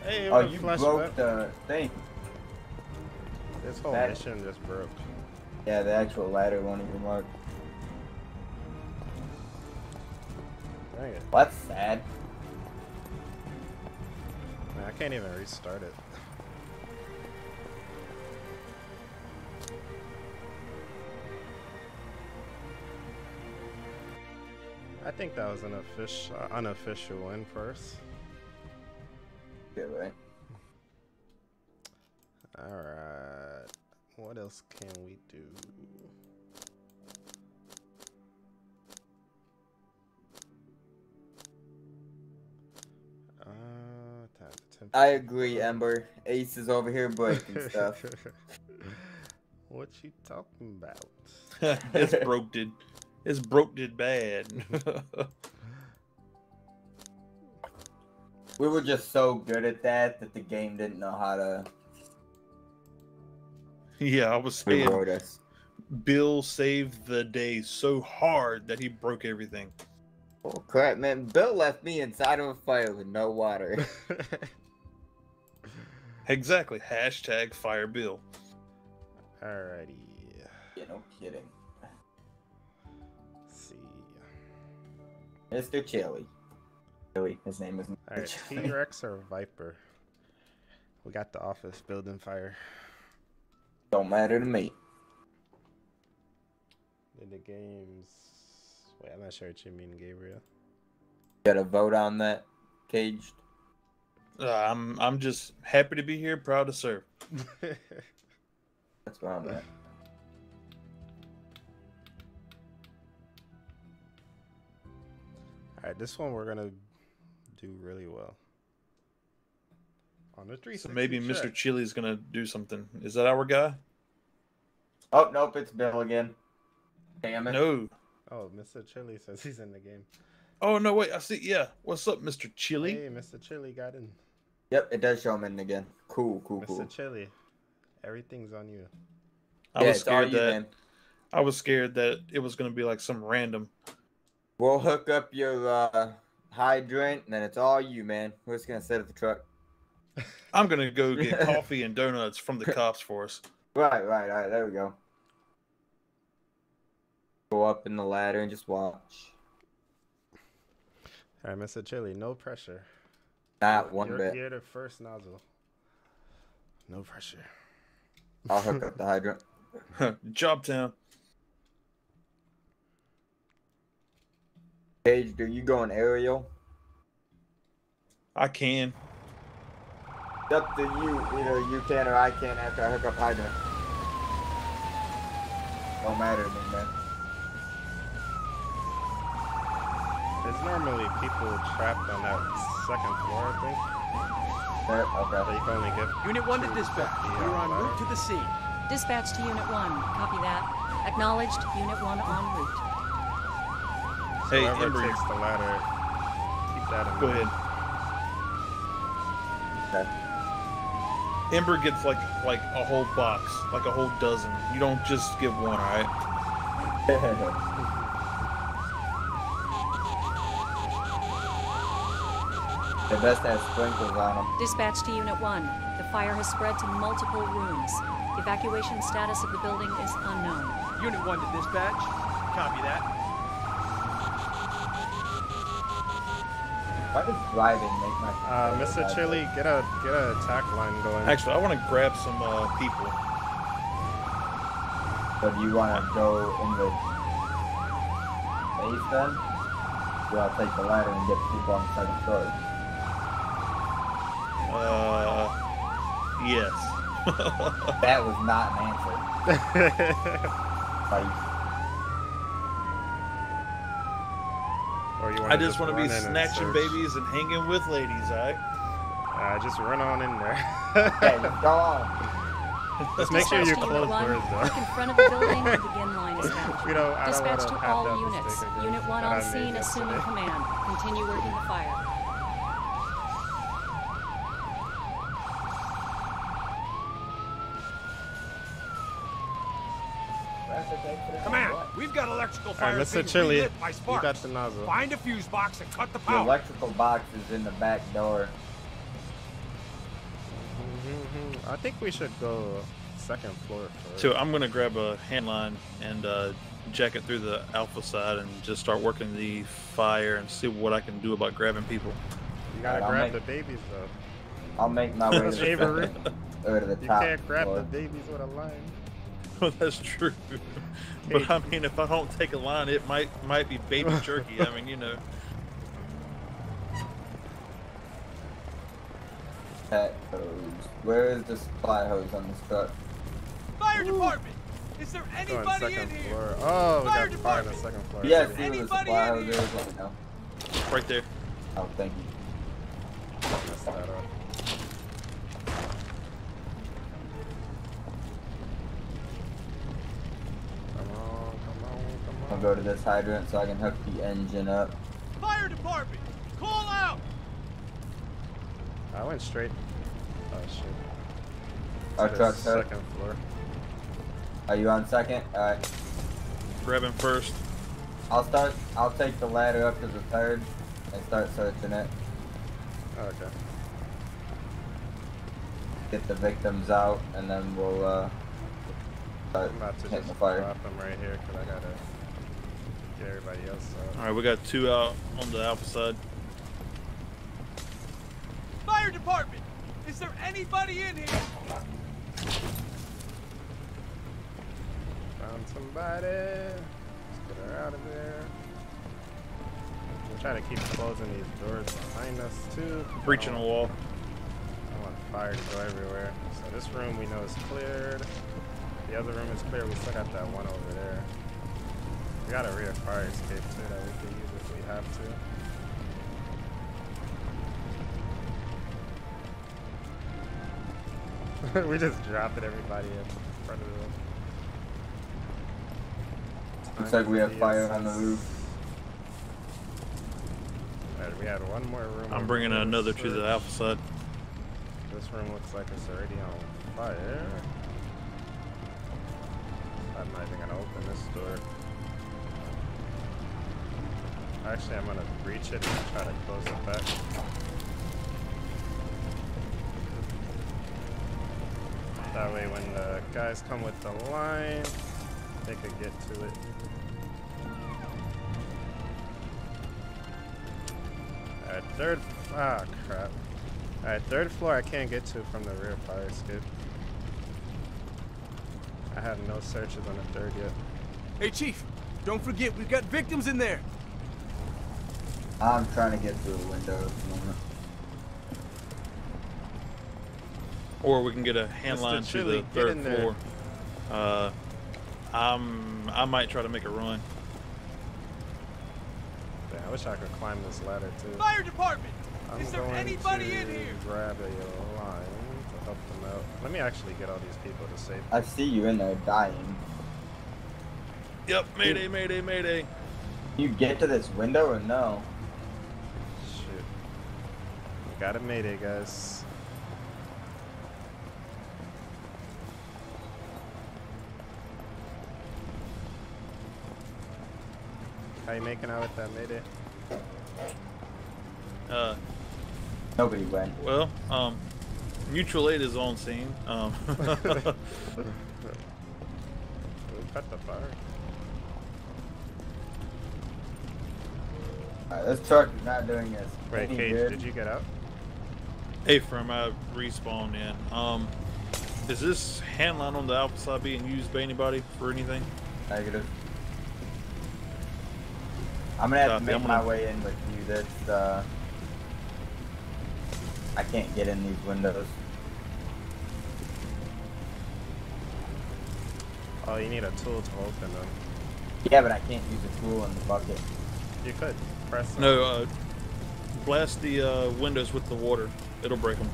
S1: Hey,
S3: oh, you broke the thing.
S1: This whole that, mission just broke.
S3: Yeah, the actual ladder won't even work.
S1: Dang it.
S3: Well, that's sad.
S1: Can't even restart it. I think that was an official, uh, unofficial win first.
S3: Yeah, right.
S1: Alright. What else can we do?
S3: I agree, Ember. Ace is over here breaking stuff.
S1: what you talking about?
S2: it's broke did. It's broke did bad.
S3: we were just so good at that that the game didn't know how to
S2: yeah, I was saying us. Bill saved the day so hard that he broke everything.
S3: Oh crap, man! Bill left me inside of a fire with no water.
S2: Exactly. Hashtag fire Bill.
S1: Alrighty.
S3: Yeah, no kidding.
S1: Let's see.
S3: Mr. Chili. Chili. His name is.
S1: Alright, T Rex or Viper? We got the office building fire.
S3: Don't matter to me.
S1: In the games. Wait, I'm not sure what you mean, Gabriel.
S3: You Got a vote on that, caged.
S2: Uh, I'm I'm just happy to be here, proud to serve.
S3: That's where I'm at.
S1: Alright, this one we're gonna do really well. On the three.
S2: So maybe check. Mr. Chili's gonna do something. Is that our guy?
S3: Oh nope, it's Bill again. Damn it.
S2: No.
S1: Oh, Mr. Chili says he's in the game.
S2: Oh no, wait, I see. Yeah, what's up, Mr. Chili?
S1: Hey, Mr. Chili got in.
S3: Yep, it does show him in again. Cool, cool,
S1: Mr.
S3: cool.
S1: Mr. Chili, everything's on you.
S2: I yeah, was scared that you, I was scared that it was gonna be like some random.
S3: We'll hook up your uh, hydrant, and then it's all you, man. We're just gonna set up the truck.
S2: I'm gonna go get coffee and donuts from the cops for us.
S3: Right, right, right. There we go. Go up in the ladder and just watch.
S1: All right, Mr. Chili, no pressure.
S3: Not one
S1: you're,
S3: bit.
S1: You're the first nozzle. No pressure.
S3: I'll hook up the hydrant.
S2: Job town.
S3: Paige, do you go in aerial?
S2: I can.
S3: It's up to you. Either you can or I can after I hook up hydrant. Don't matter to me, man.
S1: There's normally people trapped on that second floor, I think.
S3: Yeah, okay.
S1: So you can only get
S6: Unit 1 to dispatch. You're uh, on route to the scene.
S5: Dispatch to Unit 1. Copy that. Acknowledged. Unit 1 en route.
S2: Hey,
S1: Whoever
S2: Ember.
S1: takes the ladder, keep that in
S2: Go
S1: mind.
S2: ahead.
S3: Okay.
S2: Ember gets like like a whole box, like a whole dozen. You don't just give one, alright?
S3: the best has sprinkles on them.
S5: Dispatch to Unit 1. The fire has spread to multiple rooms. The evacuation status of the building is unknown.
S6: Unit 1 to dispatch. Copy that.
S3: Why does driving make my
S1: Uh, Mr. Chili, get a get a attack line going.
S2: Actually, I want to grab some uh, people.
S3: So do you want to go in the base then? Do I take the ladder and get people on the second story?
S2: Uh, yes.
S3: that was not an answer.
S1: Or you
S2: I just want to be snatching babies and hanging with ladies, alright?
S1: Uh, just run on in there.
S3: okay, go on.
S1: Just make sure you close
S5: one,
S1: doors though.
S5: Look in front of the building and begin line establishment.
S1: We don't, I don't
S5: Dispatch
S1: wanna have
S5: all
S1: that
S5: units. Unit 1 on scene assuming command. Continue working the fire.
S6: Command, we've got electrical
S1: All right,
S6: fire
S1: Mr.
S6: being
S1: Chili,
S6: relit by
S1: you got the nozzle.
S6: Find a fuse box and cut the power.
S3: The
S6: power.
S3: electrical box is in the back door.
S1: Mhm. I think we should go second floor first.
S2: So I'm gonna grab a handline and uh, jack it through the alpha side and just start working the fire and see what I can do about grabbing people.
S1: You gotta right, grab make, the babies though.
S3: I'll make my way to, the,
S1: over to the you top. You can't grab floor. the babies with a line.
S2: Well, that's true. but I mean, if I don't take a line, it might might be baby jerky. I mean, you know.
S3: Pet hose. Where is the supply hose on this truck?
S6: Fire Ooh. department! Is there anybody in here?
S1: Floor. Oh, we fire got fire on the second floor.
S3: Yes, yeah, see the supply hose is. Let me know.
S2: Right there.
S3: Oh, thank you. Messed that up. I'll go to this hydrant so I can hook the engine up.
S6: Fire department! Call out!
S1: I went straight. Oh shit.
S3: Our truck's
S1: second floor.
S3: Are you on second? Alright.
S2: Grab him first.
S3: I'll start, I'll take the ladder up to the third and start searching it.
S1: Okay.
S3: Get the victims out and then we'll uh, start
S1: I'm about to hitting
S3: the fire.
S1: drop them right here because I gotta get everybody else out.
S2: Alright, we got two out on the alpha side.
S6: Fire department! Is there anybody in here?
S1: Found somebody. Let's get her out of there. We'll try to keep closing these doors behind us too.
S2: Breaching a wall.
S1: I want fire to go everywhere. So this room we know is cleared. The other room is clear. We still got that one over there. We got a rear fire escape too that we could use if we have to. we just dropped everybody in front of them.
S3: Looks like we have fire on the roof.
S1: Right, we had one more room.
S2: I'm bringing another to the alpha side.
S1: This room looks like it's already on fire. I'm not even gonna open this door. Actually, I'm gonna breach it and try to close it back. That way when the guys come with the line, they could get to it. Alright, third, ah crap. Alright, third floor I can't get to from the rear fire escape. I have no searches on the third yet.
S6: Hey Chief, don't forget we've got victims in there.
S3: I'm trying to get through a window at the moment.
S2: Or we can get a hand line to the third floor. Uh, I'm, I might try to make a run.
S1: Yeah, I wish I could climb this ladder too.
S6: Fire department! I'm Is there anybody in here?
S1: Grab a line to help them out. Let me actually get all these people to safety.
S3: I see you in there dying.
S2: Yep, mayday, mayday, mayday.
S3: You get to this window or no?
S1: Got a mayday, guys. How you making out with that mayday?
S2: Uh,
S3: Nobody went.
S2: Well, um, mutual aid is on scene. Um, we cut
S1: the fire.
S3: Alright, this truck is not doing this.
S1: Wait, Cage, good. did you get out?
S2: Hey, from I respawned in. Um, is this handline on the alpha side being used by anybody for anything?
S3: Negative. I'm gonna have Copy. to make my way in with you. This, uh, I can't get in these windows.
S1: Oh, you need a tool to open them.
S3: Yeah, but I can't use a tool in the bucket.
S1: You could press.
S2: No, uh, blast the uh, windows with the water. It'll break them.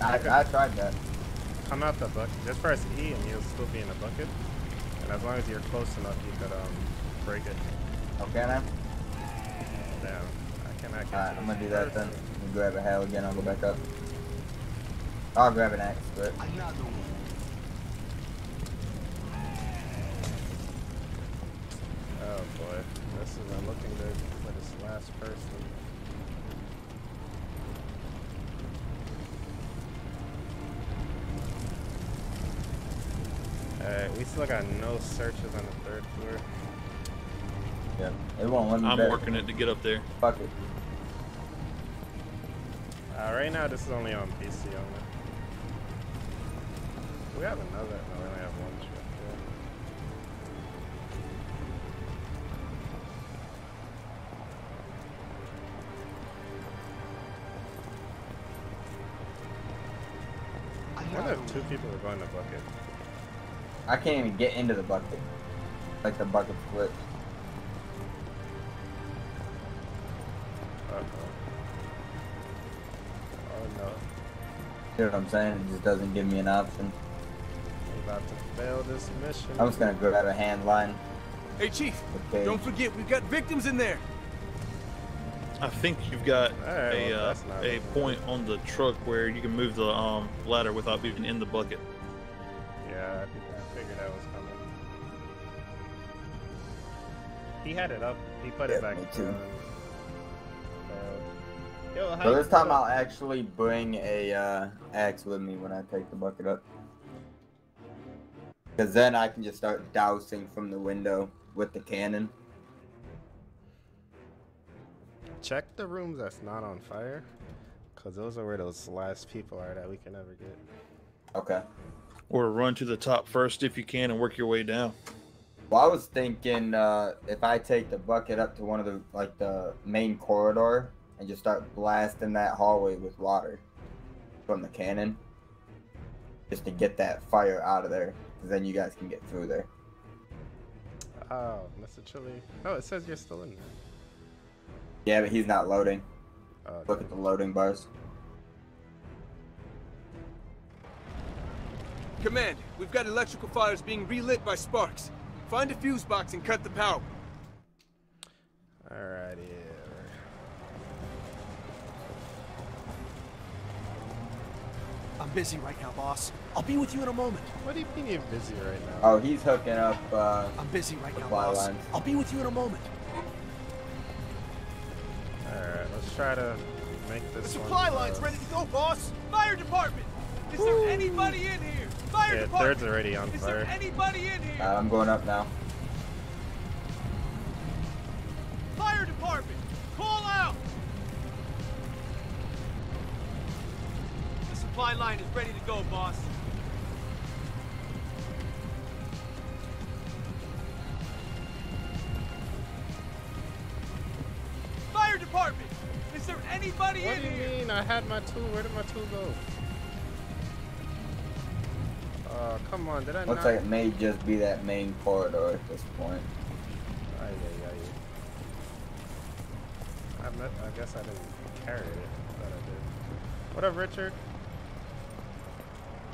S3: I, I tried that.
S1: Come out the bucket. Just press E and you'll still be in the bucket. And as long as you're close enough, you could um break it.
S3: Okay, now.
S1: Damn. I cannot get
S3: Alright, I'm gonna do that then. grab a hail again. I'll go back up. I'll grab an axe, but.
S1: Oh boy, this isn't looking good for this last person. Alright, we still got no searches on the third floor.
S3: Yeah, it won't let me.
S2: I'm
S3: better.
S2: working it to get up there.
S3: Fuck it.
S1: Uh, right now, this is only on PC only. We have another. No, we only have one trip. Yeah. I wonder if two people are going to bucket.
S3: I can't even get into the bucket. Like the bucket flips.
S1: Uh oh. Oh no.
S3: You know what I'm saying? It just doesn't give me an option.
S1: We're about to fail this mission.
S3: I'm just gonna grab a hand line.
S4: Hey, Chief.
S3: Okay.
S4: Don't forget, we've got victims in there.
S2: I think you've got
S1: Alright,
S2: a
S1: well,
S2: uh, a point on the truck where you can move the um, ladder without being in the bucket.
S1: He had it up. He put
S3: Yeah,
S1: it back
S3: me too.
S1: down. Yo,
S3: So this time
S1: feel-
S3: I'll actually bring a uh, axe with me when I take the bucket up. Cause then I can just start dousing from the window with the cannon.
S1: check the rooms that's not on fire, cause those are where those last people are that we can never get.
S3: Okay.
S2: Or run to the top first if you can and work your way down.
S3: Well, I was thinking uh, if I take the bucket up to one of the like the main corridor and just start blasting that hallway with water from the cannon, just to get that fire out of there, 'cause then you guys can get through there.
S1: Oh, Mr. Chili. Oh, it says you're still in there.
S3: Yeah, but he's not loading.
S1: Oh,
S3: Look at the loading bars.
S4: Command, we've got electrical fires being relit by sparks. Find a fuse box and cut the power.
S1: Alrighty.
S6: I'm busy right now, boss. I'll be with you in a moment.
S1: What do you mean you're busy right now?
S3: Oh, he's hooking up. Uh,
S6: I'm busy right now, boss.
S3: lines.
S6: I'll be with you in a moment.
S1: Alright, let's try to make this
S6: The
S1: one
S6: supply line's ready to go, boss.
S4: Fire department! Is there anybody in here? Fire
S1: Yeah, third's already on
S4: Is
S1: fire.
S4: there anybody in here?
S3: uh, I'm going up now.
S4: Fire department! Call out! The supply line is ready to go, boss. Fire department! Is there anybody
S1: What
S4: in here?
S1: What do you mean? I had my tool. Where did my tool go? Uh, come on. Did I
S3: Looks
S1: not?
S3: like it may just be that main corridor at this point.
S1: Ay, ay, ay. I, met, I guess I didn't carry it. I thought I did. What up, Richard?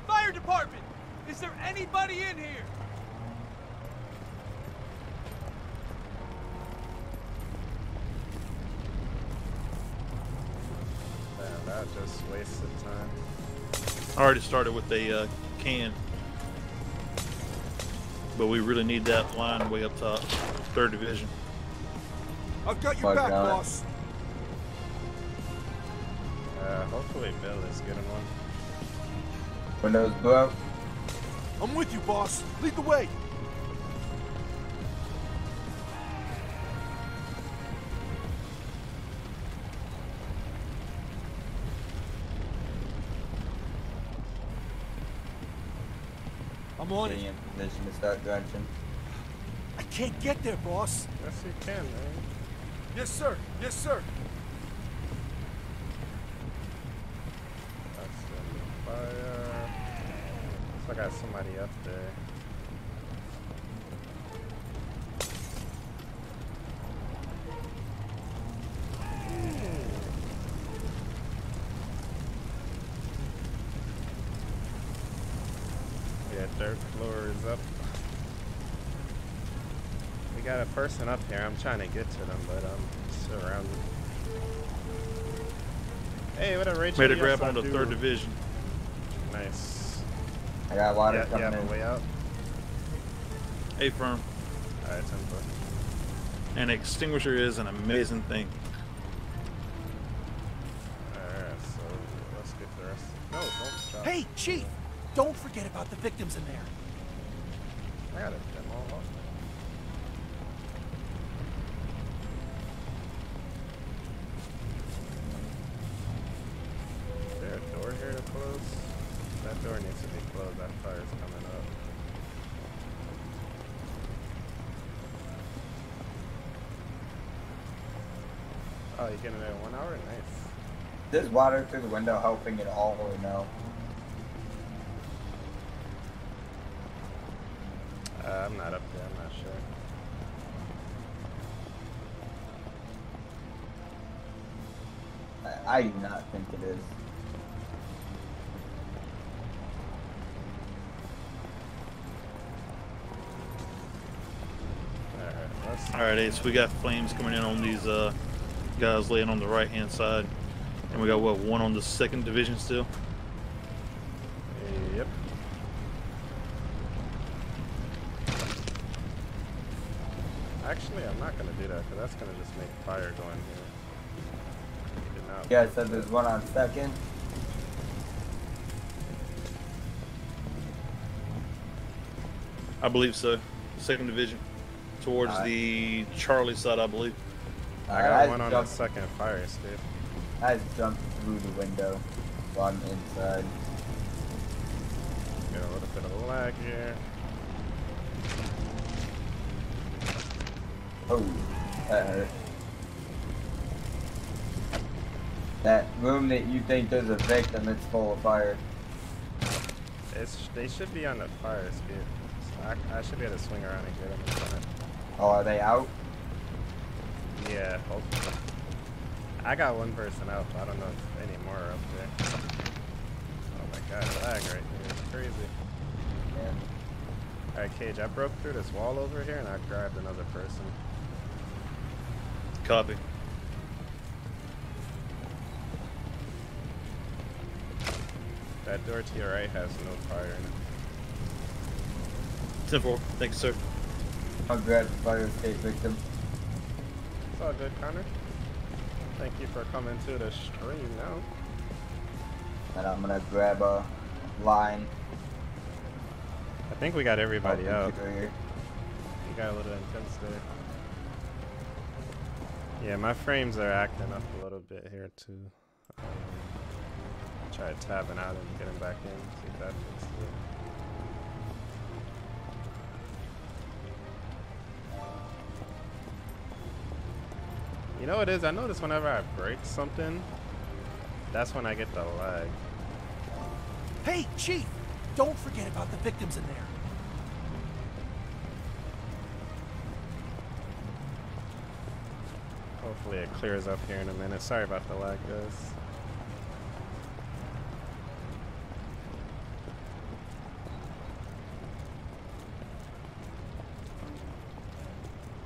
S4: Fire department! Is there anybody in here?
S1: Damn, that just wasted time.
S2: I already started with a uh, can. But we really need that line way up top. Third division.
S6: I've got your
S3: Fuck
S6: back,
S3: that.
S6: boss.
S1: Uh, hopefully Bill is getting one.
S3: Windows blow.
S6: I'm with you, boss. Lead the way. I'm on it.
S3: In position to start drenching.
S6: I can't get there, boss.
S1: Yes, you can, man.
S6: Yes, sir. Yes, sir.
S1: That's the fire. Looks like I got somebody up there. Yeah, third floor is up. We got a person up here. I'm trying to get to them, but I'm surrounded. Hey, what a Rachel?
S2: Made a grab
S1: I
S2: on the third division.
S1: Nice.
S3: I got water
S1: Yeah,
S3: coming
S1: yeah,
S3: in.
S1: but way out.
S2: A firm.
S1: Alright, tempo.
S2: An extinguisher is an amazing thing.
S1: Alright, so let's get the rest. No, don't drop.
S6: Hey, Chief! Don't forget about the victims in there.
S1: I got a demo. off. fire to close. That door needs to be closed. That fire is coming up. Oh, you getting there in one hour?
S3: Is water through the window helping at all or no?
S1: Uh, I'm not up there. I'm not sure.
S3: I, I do not think it is.
S2: Alright, Ace, we got flames coming in on these uh, guys laying on the right hand side. And we got what, one on the second division still?
S1: Yep. Actually, I'm not gonna do that because that's gonna just make fire go in here.
S3: Yeah, I said there's one on second.
S2: I believe so. Second division. Towards right. the Charlie side, I believe.
S1: I got one on the second fire escape.
S3: I jumped through the window while I'm inside.
S1: Get a little bit of lag here.
S3: Oh, that hurt. That room that you think there's a victim, it's full of fire.
S1: It's, they should be on the fire escape. So I, I, should be able to swing around and get them in front.
S3: Oh, are they out?
S1: Yeah, hopefully. I got one person up. I don't know if any more are up there. Oh my god, lag right here. It's crazy. Yeah. Alright, Cage, I broke through this wall over here and I grabbed another person.
S2: Copy.
S1: That door to your right has no fire in
S2: it. 10-4. Thank you, sir.
S3: I'll grab fire escape victim.
S1: It's all good, Connor. Thank you for coming to the stream now.
S3: And I'm gonna grab a line.
S1: I think we got everybody out. You got a little intense there. Yeah, my frames are acting up a little bit here too. Um, try tabbing out and getting back in, see if that fixes it. You know what it is? I notice whenever I break something, that's when I get the lag.
S7: Hey, Chief! Don't forget about the victims in there.
S1: Hopefully it clears up here in a minute. Sorry about the lag, guys.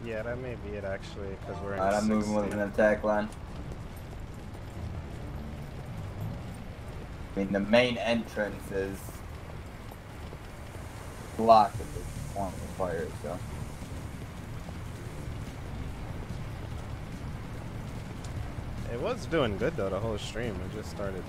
S1: Yeah, that may be it actually, because we're in.
S3: Alright, I'm moving with an attack line. I mean, the main entrance is blocked at this point of fire, so.
S1: It was doing good though the whole stream. It just started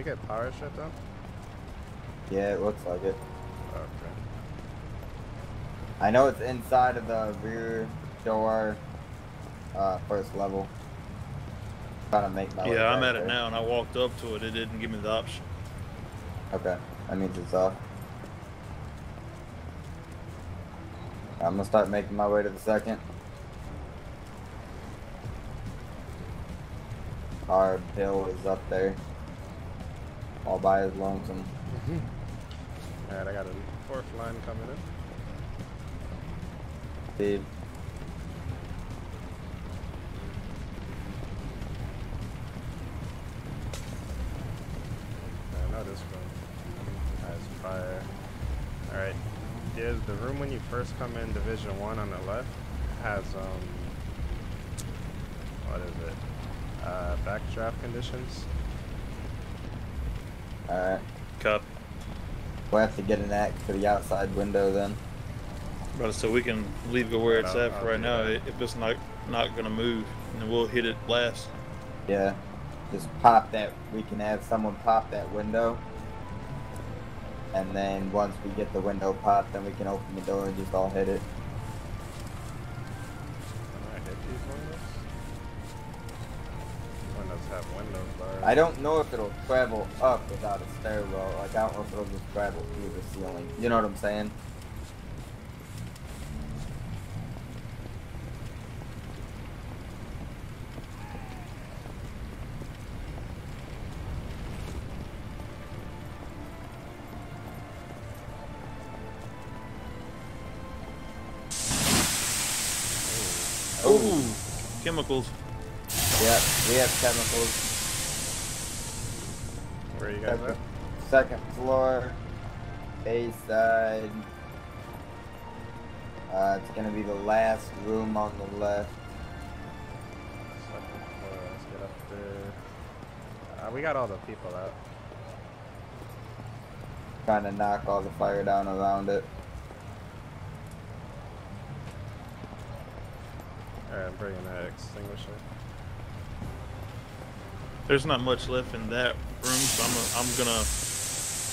S1: we get power shut down?
S3: Yeah, it looks like it.
S1: Okay.
S3: I know it's inside of the rear door uh, first level. Trying to make my
S2: Yeah, I'm at there. it now, and I walked up to it. It didn't give me the option.
S3: Okay, that means it's off. I'm gonna start making my way to the second. Our bill is up there. All by his lonesome.
S1: Alright, I got a fourth line coming in.
S3: Dude.
S1: is the room when you first come in Division One on the left has um what is it? Uh, backdraft conditions.
S3: Alright.
S2: Cup.
S3: We'll have to get an axe for the outside window then.
S2: But so we can leave it where it's at for right now. That. If it's not not gonna move, and we'll hit it last.
S3: Yeah. just pop that, we can have someone pop that window. And then once we get the window popped, then we can open the door and just all hit it. I don't know if it'll travel up without a stairwell. Like, I don't want to just travel through the ceiling. You know what I'm saying?
S2: Oh, chemicals.
S3: Yeah, we have chemicals.
S1: Where you guys
S3: second,
S1: at?
S3: Second floor, A side. Uh, it's gonna be the last room on the left.
S1: Second floor, let's get up there. Uh, we got all the people out.
S3: Trying to knock all the fire down around it.
S1: Alright, I'm bringing that extinguisher.
S2: There's not much left in that room, so I'm, a, I'm gonna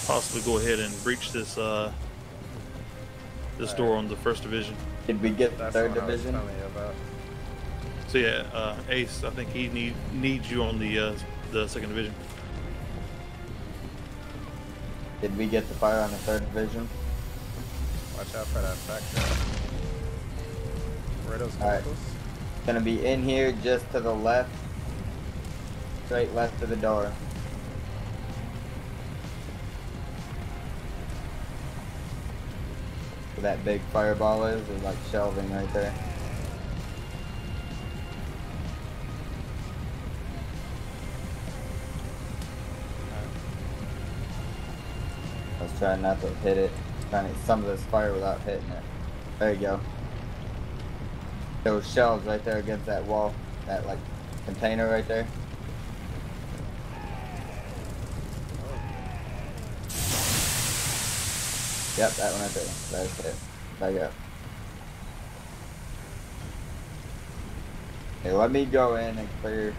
S2: possibly go ahead and breach this uh this door on the first division.
S3: Did we get the third division?
S2: So yeah, uh, Ace, I think he need needs you on the uh, the second division.
S3: Did we get the fire on the third division?
S1: Watch out for that back guy. Where those
S3: All right. Gonna be in here just to the left. Straight left of the door. Where that big fireball is, there's like shelving right there. I was trying not to hit it. Trying to hit some of this fire without hitting it. There you go. Those shelves right there against that wall. That like container right there. Yep, that one right there. That's it. Back up. Okay, let me go in and clear.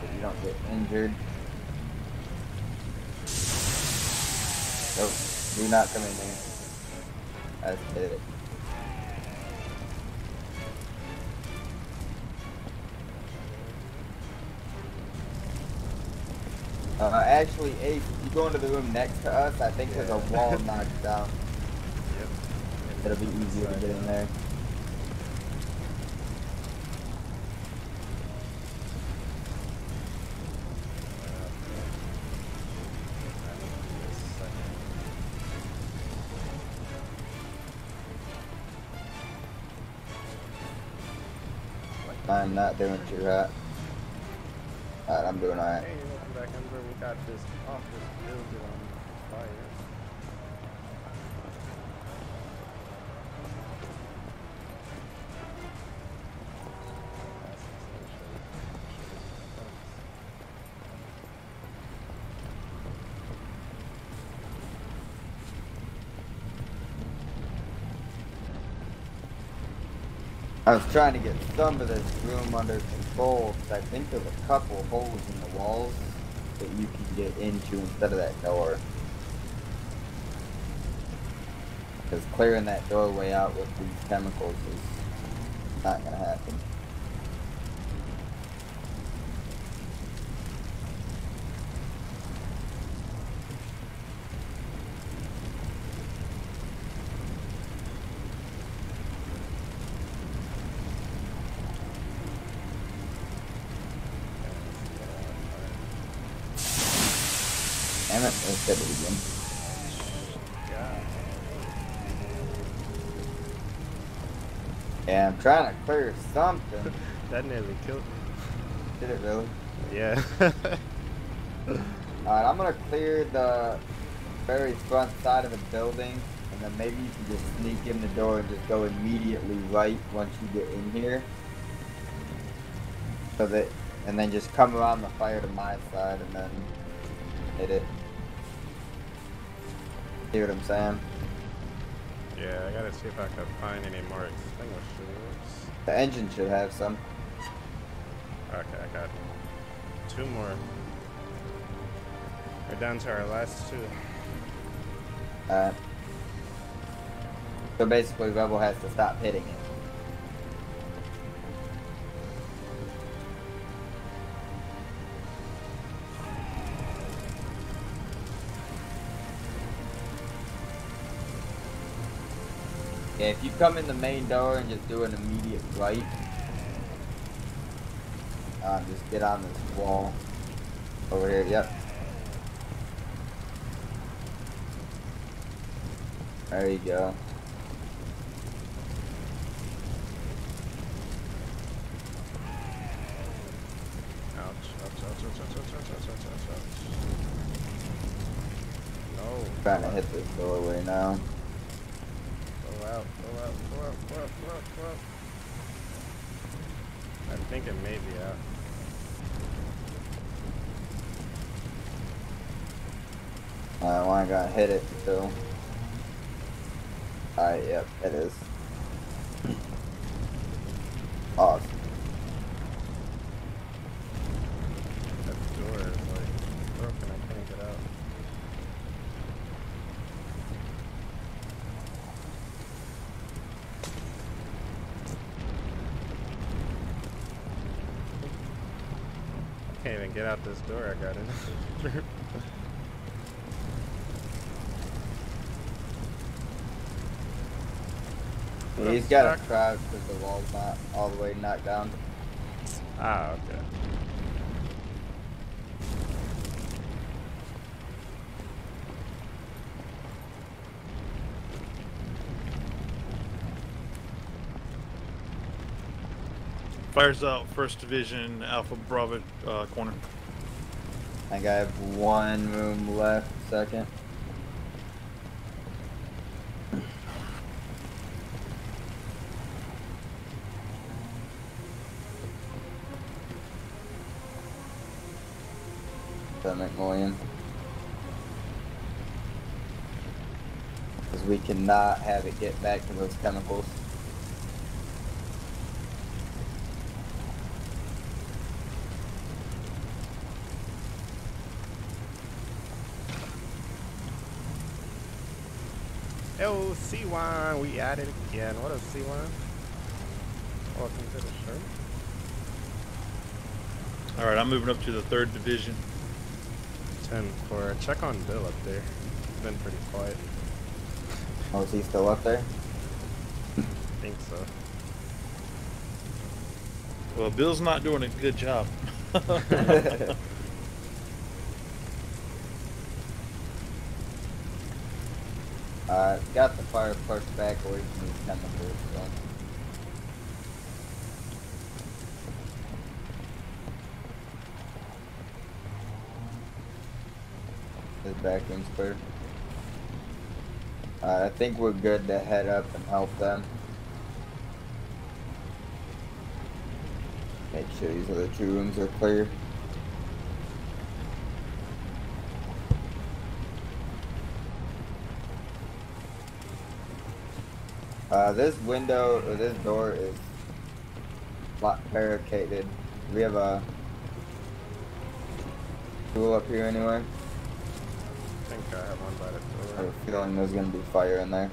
S3: So you don't get injured. Nope, do not come in there. That's it. Uh, actually, Ace, if you go into the room next to us, I think there's a wall knocked down.
S1: Yep.
S3: It'll be easier to get in there. I'm not doing too hot. Alright, I'm doing alright.
S1: Back, Ember. We got this building on fire.
S3: I was trying to get some of this room under control because I think there's a couple holes in the walls that you can get into instead of that door. Because clearing that doorway out with these chemicals is not going to happen. Damn it, let's get it again. Yeah, I'm trying to clear something.
S1: that nearly killed me.
S3: Did it really?
S1: Yeah.
S3: Alright, I'm gonna clear the very front side of the building, and then maybe you can just sneak in the door and just go immediately right once you get in here. So that, and then just come around the fire to my side and then hit it. See what I'm saying?
S1: yeah, I gotta see if I can find any more extinguishers.
S3: The engine should have some.
S1: Okay, I got two more. We're down to our last two.
S3: Alright. So basically, Rebel has to stop hitting it. If you come in the main door and just do an immediate right, uh, just get on this wall over here. Yep. There you go. Trying to hit this doorway now.
S1: I think it may be out.
S3: Uh, well, I got hit it though. Alright, yep, it is.
S1: This door I got in.
S3: Yeah, he's got a crowd because the wall's not all the way knocked down.
S1: ah, okay.
S2: Fires out first division Alpha Bravo uh, corner.
S3: I think I have one room left, second. McMillian. Because we cannot have it get back to those chemicals.
S1: Yo, C1, we at it again. What up, C1? Welcome to the show.
S2: All right, I'm moving up to the third division.
S1: 10 for a check on Bill up there. He's been pretty quiet.
S3: Oh, is he still up there?
S1: I think so.
S2: Well, Bill's not doing a good job.
S3: uh, the fire pushed back away from these chemicals, so. His back room's clear. Uh, I think we're good to head up and help them. Make sure these other two rooms are clear. Uh, this window, or this door is barricaded. Do we have a tool up here anywhere?
S1: I think I have one by the door.
S3: I have a feeling there's gonna be fire in there.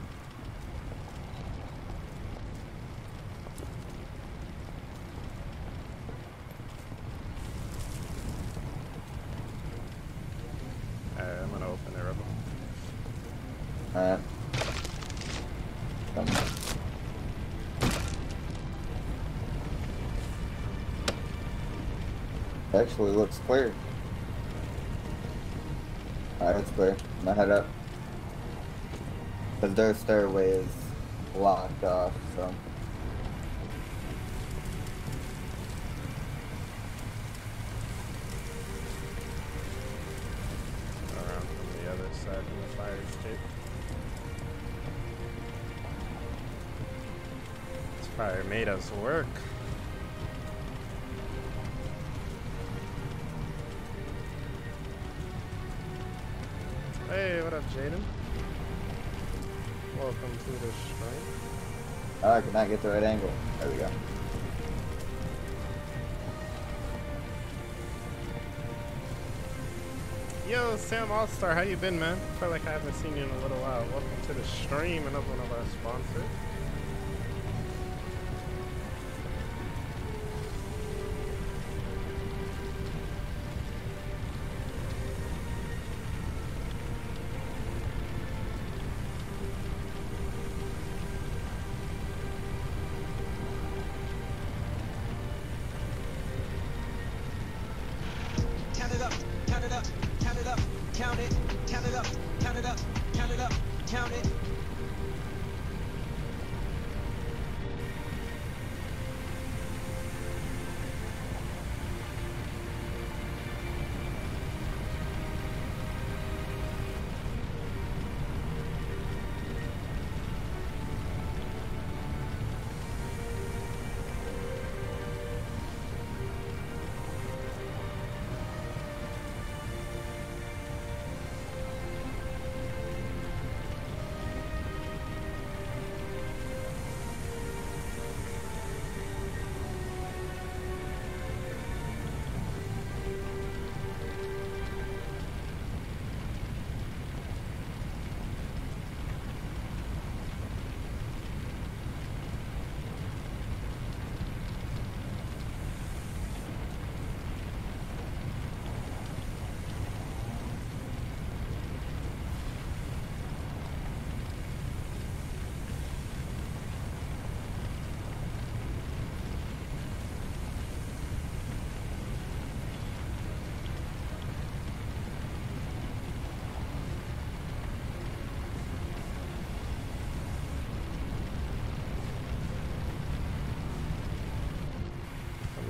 S1: Alright, I'm gonna open it, Rebel.
S3: Alright. Come Actually looks clear. Alright, it's clear. I'm gonna head up. Because their stairway is locked off, so.
S1: Around from the other side from the fire. This fire made us work. Jaden. Welcome to the shrine.
S3: Oh, I not get the right angle. There we go.
S1: Yo, Sam Allstar, how you been, man? I feel like I haven't seen you in a little while. Welcome to the stream, another one of our sponsors.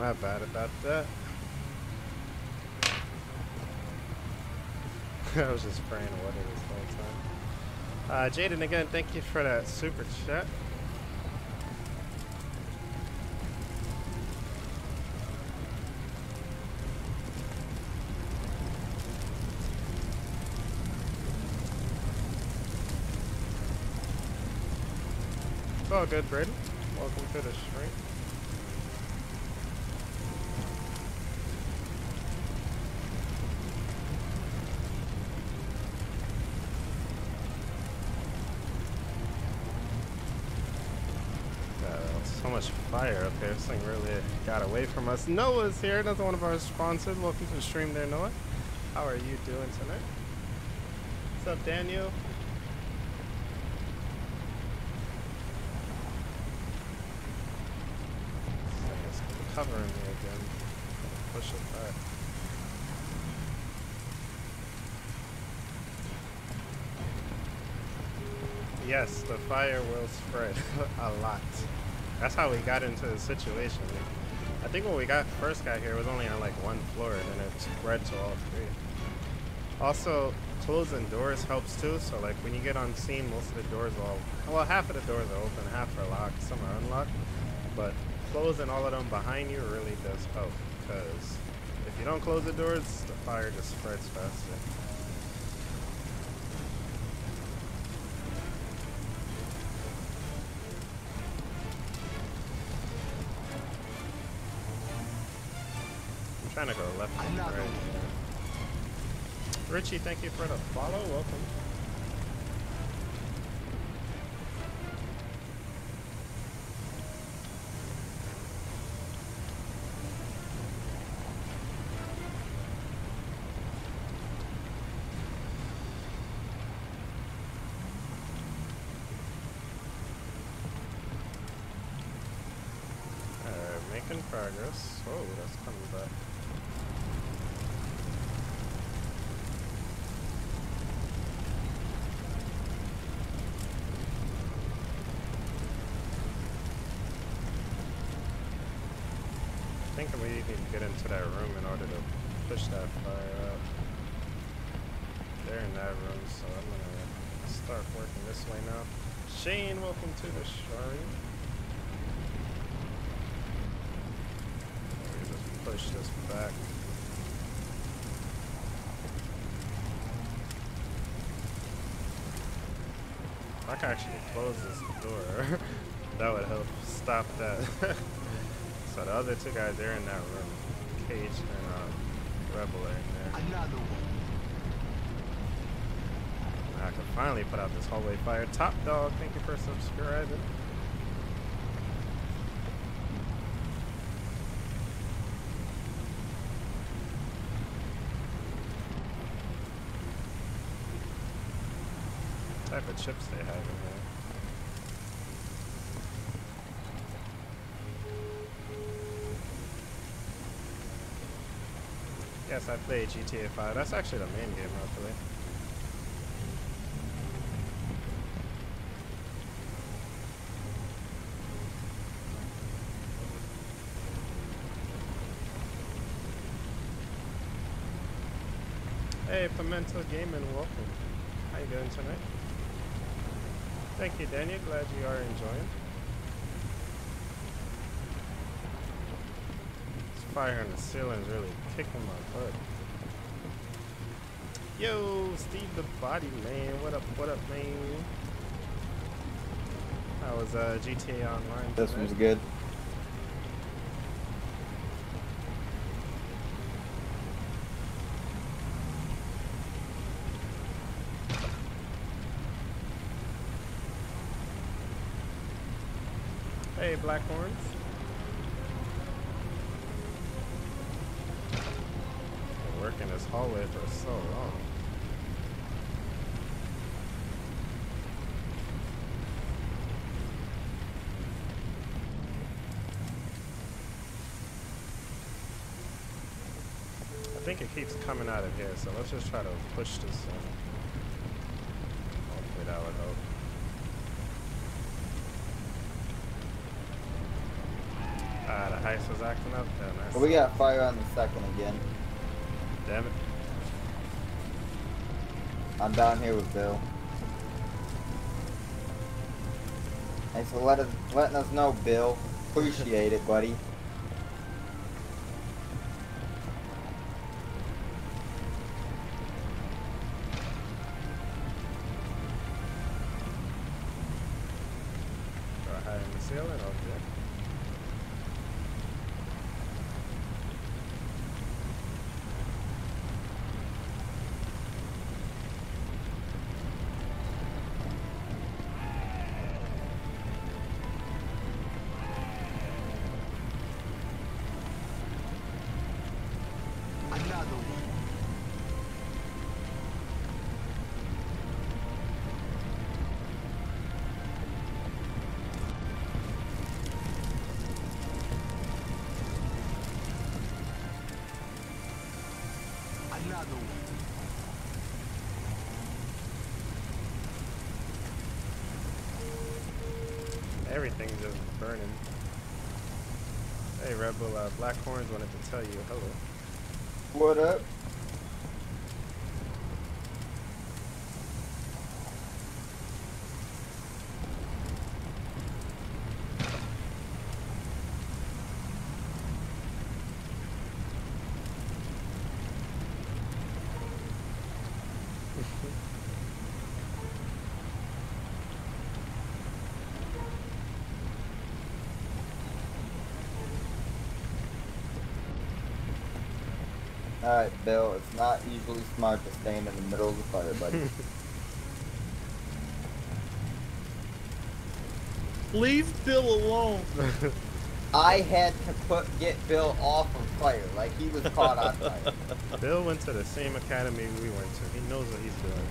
S1: Not bad about that. I was just praying water this whole time. Uh, Jaden, again, thank you for that super chat. Oh, good, Braden. Welcome to the stream. fire up here. This thing really got away from us. Noah's here, another one of our sponsors. Welcome to the stream there, Noah. How are you doing tonight? What's up, Daniel? Covering me again. Push it back. Yes, the fire will spread a lot. That's how we got into the situation. I think when we got first got here, it was only on like one floor, and then it spread to all three. Also, closing doors helps too. So like when you get on scene, most of the doors are all well, half of the doors are open, half are locked, some are unlocked. But closing all of them behind you really does help because if you don't close the doors, the fire just spreads faster. Richie, thank you for the follow. Welcome. Uh, making progress. Oh, that's coming back. think we need to get into that room in order to push that fire up. They're in that room, so I'm gonna start working this way now. Shane, welcome to the stream. Just push this back. I can actually close this door. that would help stop that. So the other two guys, they're in that room. Cage and uh, Rebel are in there. Another one. I can finally put out this hallway fire. Top dog, thank you for subscribing. type of chips they have in there. Yes, I played GTA 5. That's actually the main game I. Hey, Pimento Gaming, welcome. How you doing tonight? Thank you, Daniel. Glad you are enjoying. This fire on the ceiling is really kicking my butt. Yo, Steve the Body Man. What up, what up, man? How was uh, GTA Online?
S3: This one's good.
S1: Hey, Blackhorns. Been working this hallway for so long. I think it keeps coming out of here, so let's just try to push this in. Hopefully that would help. Ah, the heist was acting up then.
S3: Well, we got fire on the second again.
S1: Damn it.
S3: I'm down here with Bill. Thanks for let us, letting us know, Bill. Appreciate it, buddy.
S1: Everything's just burning. Hey, Rebel, uh, Black Horns wanted to tell you hello.
S3: What up? Bill, it's not usually smart to stand in the middle of the fire, buddy.
S2: Leave Bill alone.
S3: I had to put get Bill off of fire, like he was caught on fire.
S1: Bill went to the same academy we went to. He knows what he's doing.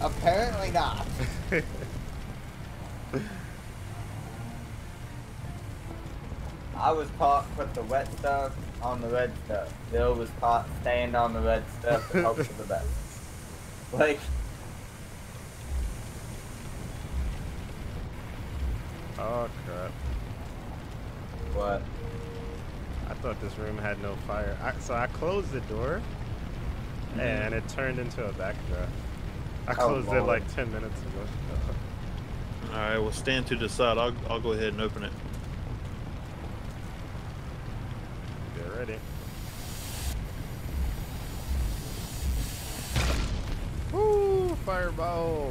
S3: Apparently not. I was caught put the wet stuff on the red stuff. Bill was caught staying on the red stuff and hope for the best. Like,
S1: Oh crap!
S3: what?
S1: I thought this room had no fire. I, so I closed the door, mm-hmm. and it turned into a backdraft. I
S3: Oh,
S1: closed it like 10 minutes ago.
S2: All right, well, stand to the side. I'll, I'll go ahead and open it.
S1: Get ready. Woo! Fireball!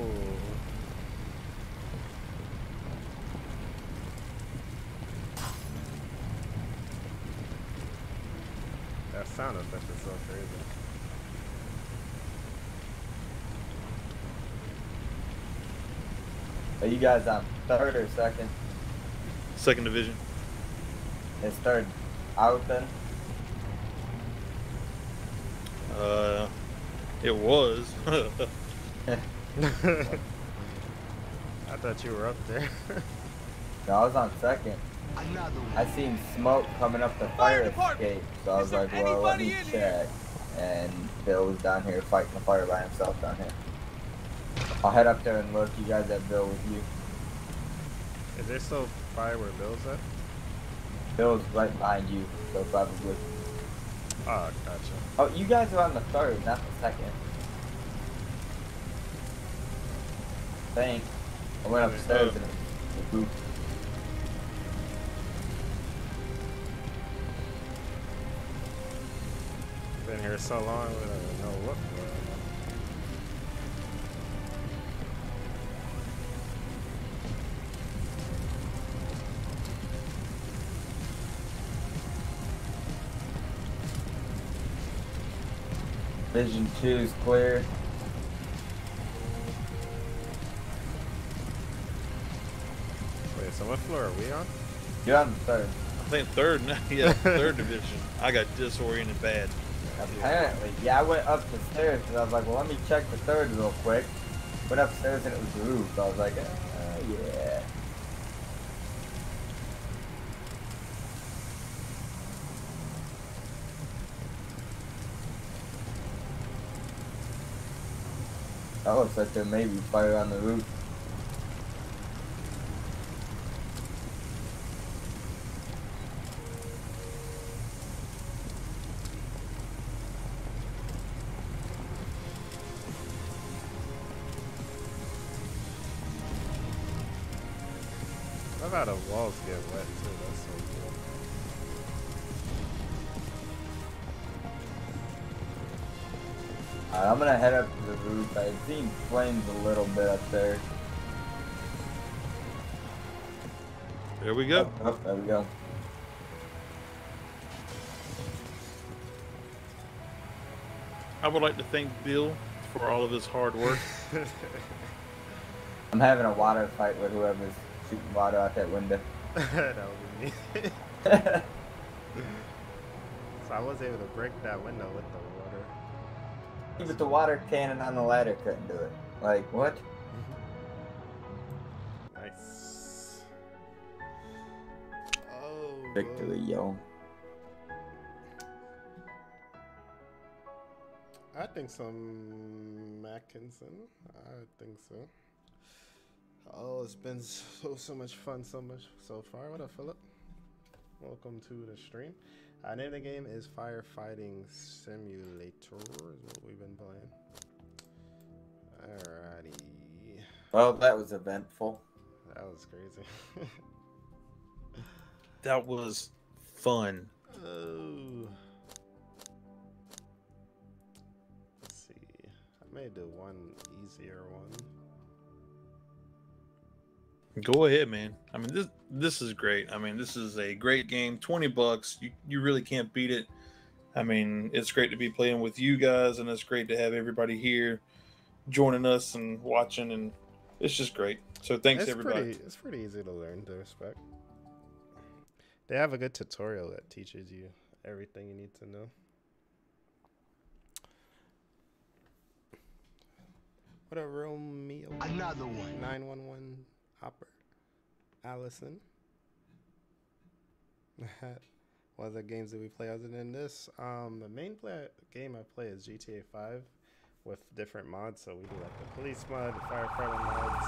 S1: That sound effect is so crazy.
S3: Are you guys on third or second?
S2: Second division.
S3: Is third out then?
S2: Uh, it was.
S1: I thought you were up there.
S3: no, I was on second. I seen smoke coming up the fire, fire escape, so I was like, well, let me check. Here? And Bill was down here fighting the fire by himself down here. I'll head up there and look. You guys have Bill with you.
S1: Is there still fire where Bill's at?
S3: Bill's right behind you, so probably.
S1: Oh, gotcha.
S3: Oh, you guys are on the third, not the second. Thanks. I went upstairs and it was
S1: Been here so long, we don't know what.
S3: Vision 2 is clear.
S1: Wait, so what floor are we on?
S3: You're on the third.
S2: I think third, now. yeah, third division. I got disoriented bad.
S3: Apparently, yeah, I went up the stairs because I was like, well, let me check the third real quick. Went upstairs and it was the so I was like, eh uh, yeah. Like there may be fire on the roof. Flames a little bit up there.
S2: There we go.
S3: Oh, oh, there we go.
S2: I would like to thank Bill for all of his hard work.
S3: I'm having a water fight with whoever's shooting water out that window.
S1: that would be me. so I was able to break that window with the
S3: but the water cannon on the ladder couldn't do it. Like, what? Mm-hmm.
S1: nice. Oh.
S3: Victory, yo.
S1: I think some Mackinson. I think so. Oh, it's been so so much fun, so much so far. What up, Philip? Welcome to the stream. Uh, name of the game is Firefighting Simulator, is what we've been playing. Alrighty.
S3: Well, that was eventful.
S1: That was crazy.
S2: that was fun.
S1: Oh. Let's see. I may do one easier one.
S2: Go ahead, man. I mean, this this is great. I mean, this is a great game. Twenty bucks, you you really can't beat it. I mean, it's great to be playing with you guys, and it's great to have everybody here joining us and watching, and it's just great. So thanks
S1: it's
S2: everybody.
S1: Pretty, it's pretty easy to learn to respect. They have a good tutorial that teaches you everything you need to know. What a Romeo.
S7: Another one.
S1: 911 Hopper. Allison. what other games that we play other than this? Um, the main play, game I play is GTA 5 with different mods. So we do like the police mod, the firefighter mods.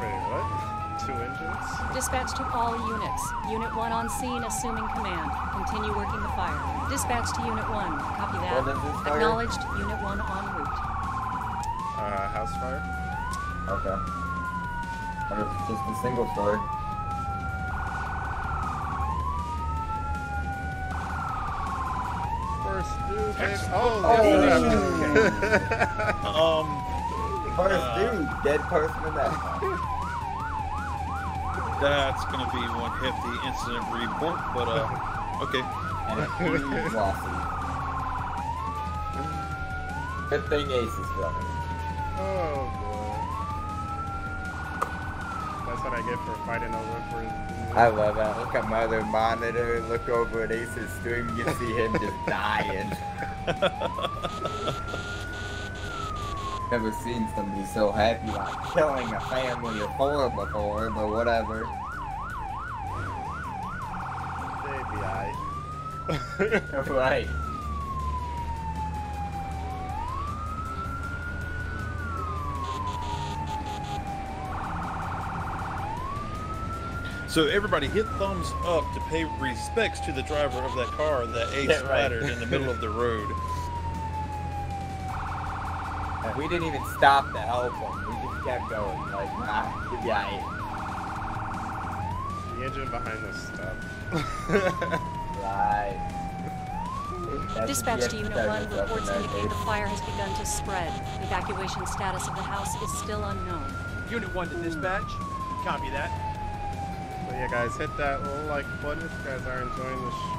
S1: Wait, what? Two engines?
S5: Dispatch to all units. Unit 1 on scene, assuming command. Continue working the fire. Dispatch to Unit 1. Copy that. Acknowledged. Unit 1 en route.
S1: Uh, house fire?
S3: Okay. Or just a single story.
S1: First dude. Oh,
S2: oh. um.
S3: First uh, dude, dead person in that.
S2: That's going to be one hefty incident report, but uh, okay.
S3: Good thing Ace is running.
S1: Oh boy. That's what I get for fighting over for.
S3: I love that. Look at my other monitor, look over at Ace's stream, you see him just dying. Never seen somebody so happy about killing a family of four before, but whatever.
S1: They be
S3: alright. right.
S2: So everybody hit thumbs up to pay respects to the driver of that car that Ace yeah, splattered right. in the middle of the road.
S3: And we didn't even stop to help him. We just kept going. Like, ah, good guy.
S1: The engine behind this stuff.
S3: right.
S5: That's Dispatch to Unit 1 reports indicate the fire has begun to spread. Evacuation status of the house is still unknown.
S6: Unit 1 to dispatch. Copy that But
S1: yeah, guys, hit that little like button if you guys are enjoying the stream.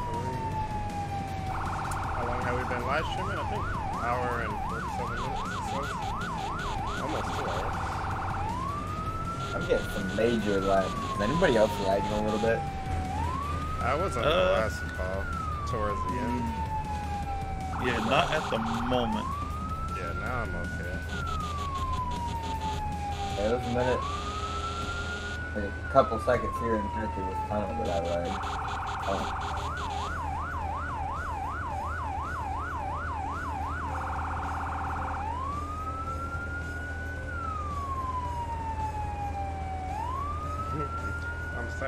S1: How long have we been live streaming? I think an hour and 47 minutes or so. Almost two hours.
S3: I'm getting some major lag. Is anybody else lagging a little bit?
S1: I was on uh, the last call towards the end.
S2: Yeah, not at the moment.
S1: Yeah, now I'm okay.
S3: It was a minute a couple seconds here and there through this tunnel that I ride. Oh.
S1: I'm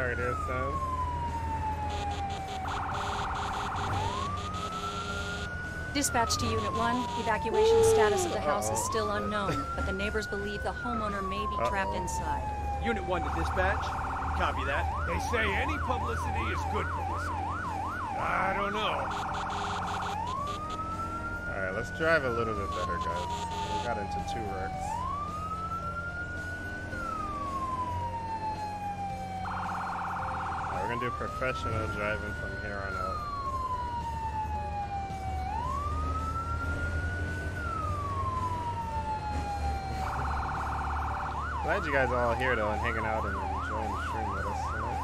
S1: sorry there, son.
S5: Dispatch to Unit 1. Evacuation status of the house uh -oh. is still unknown, but the neighbors believe the homeowner may be trapped uh -oh. inside.
S6: Unit 1 to dispatch. Copy that. They say any publicity is good publicity. I don't know.
S1: Alright, let's drive a little bit better, guys. We got into two wrecks. Right, we're gonna do professional driving from here on out. Glad you guys are all here though and hanging out and enjoying the stream with us tonight.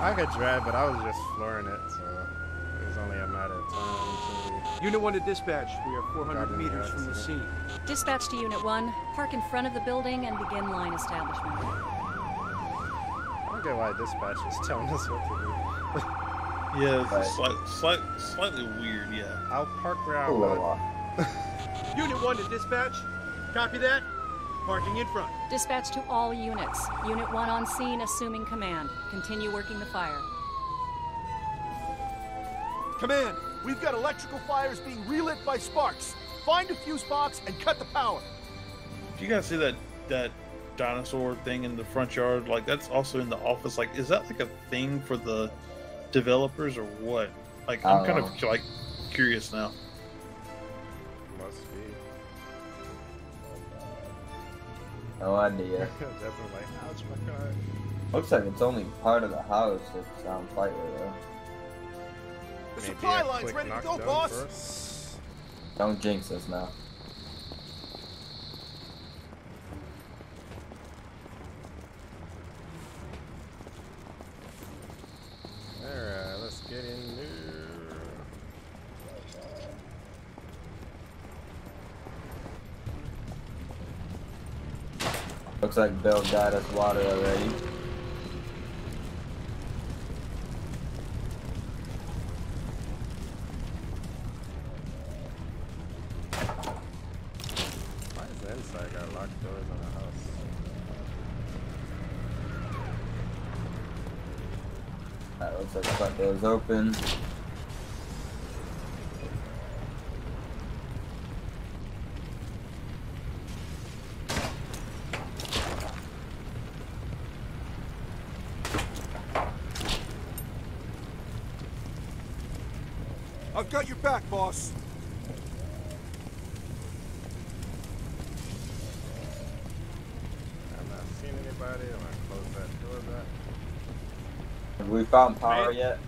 S1: I could drive, but I was just flooring it, so it was only a matter of time
S6: Unit 1 to dispatch. We are 400 meters from the scene.
S5: Dispatch to Unit 1. Park in front of the building and begin line establishment I
S1: don't get why dispatch is telling us what to
S2: do. yeah, it's right. slight, slight, slightly weird, yeah.
S1: I'll park where I want.
S6: Unit 1 to dispatch. Copy that. Parking in front.
S5: Dispatch to all units. Unit 1 on scene, assuming command. Continue working the fire.
S7: Command, we've got electrical fires being relit by sparks. Find a fuse box and cut the power.
S2: Do you guys see that that dinosaur thing in the front yard? Like that's also in the office. Like is that like a thing for the developers or what? Like i'm kind know. of like curious now.
S1: Must be.
S3: No idea. Looks like it's only part of the house it sounds like though
S7: the supply line's ready to go boss
S3: don't jinx us now Alright, let's
S1: get in there.
S3: Looks like Bill got us water already. is open.
S7: I've got your back, boss.
S1: I'm. I close that door back.
S3: Have we found power yet?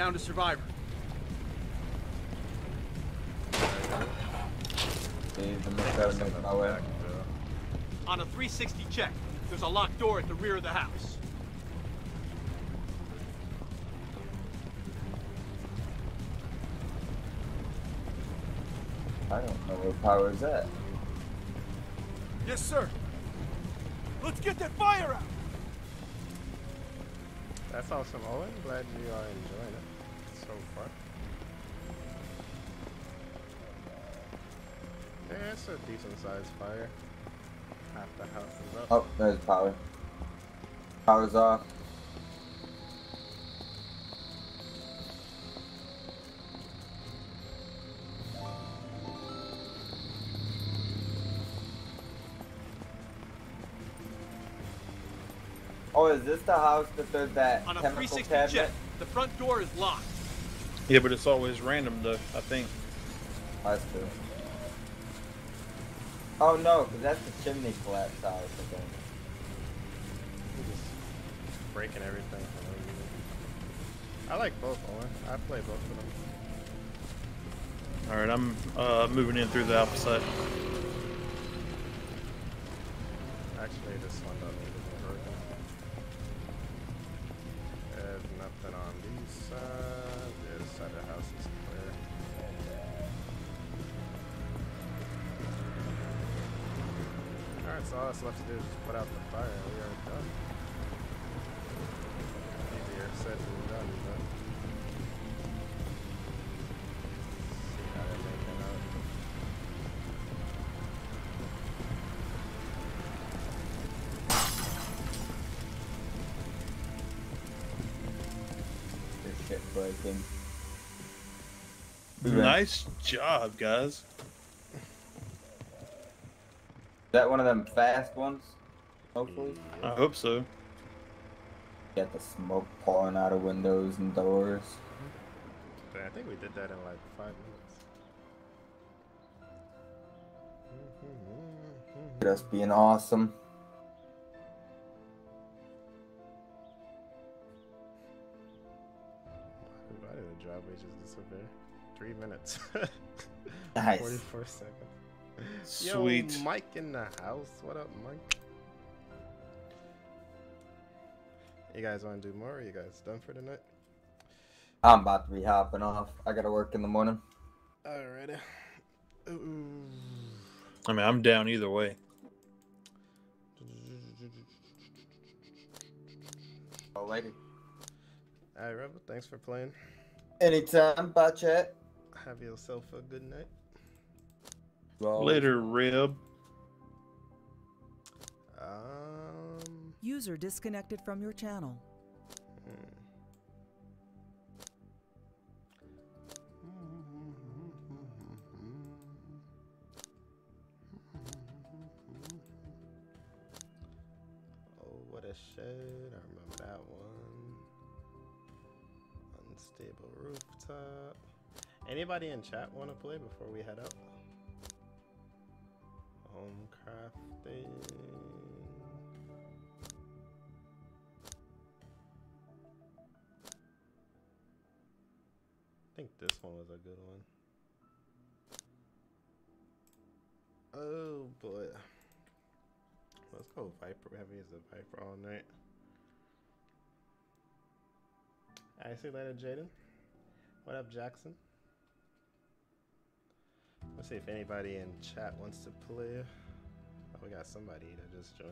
S6: I found a survivor. On a 360 check, there's a locked door at the rear of the house.
S3: I don't know where power is at.
S7: Yes, sir. Let's get that fire out!
S1: That's awesome, Owen. Glad you are enjoying it a decent sized fire. Half the house is up.
S3: Oh, there's power. Power's off. Oh, is this the house that there's that On a chemical 360 cabinet? jet,
S6: the front door is locked.
S2: Yeah, but it's always random though, I think.
S3: That's true. Oh no, because that's the chimney collapse house, I think.
S1: just breaking everything. I like both, Owen. I play both of
S2: them. Alright, I'm uh, moving in through the alpha side.
S1: Actually, this one doesn't so all that's left to do is just put out the fire we are done. Easier said than done, but... See how they're making out.
S3: This shit breaking.
S2: Nice job, guys.
S3: Is that one of them fast ones? Hopefully.
S2: I hope so.
S3: Get the smoke pouring out of windows and doors.
S1: I think we did that in like five
S3: minutes. Just being awesome.
S1: Why did the driveway just disappear? Three minutes.
S3: nice.
S1: 44 seconds.
S2: Sweet.
S1: Yo, Mike in the house. What up, Mike? You guys want to do more? Are you guys done for tonight?
S3: I'm about to be hopping off. I gotta work in the morning.
S1: Alrighty.
S2: Ooh. I mean, I'm down either way.
S3: Alrighty.
S1: Alright, Rebel. Thanks for playing.
S3: Anytime. Bye, chat.
S1: Have yourself a good night.
S2: Later, Rib.
S1: Um.
S8: User disconnected from your channel.
S1: Oh, what a shed. I remember that one. Unstable rooftop. Anybody in chat want to play before we head out? Home crafting. I think this one was a good one. Oh boy. Let's go Viper. Heavy as a Viper all night. I see later, Jaden. What up, Jackson? Let's see if anybody in chat wants to play. Oh, we got somebody that just joined.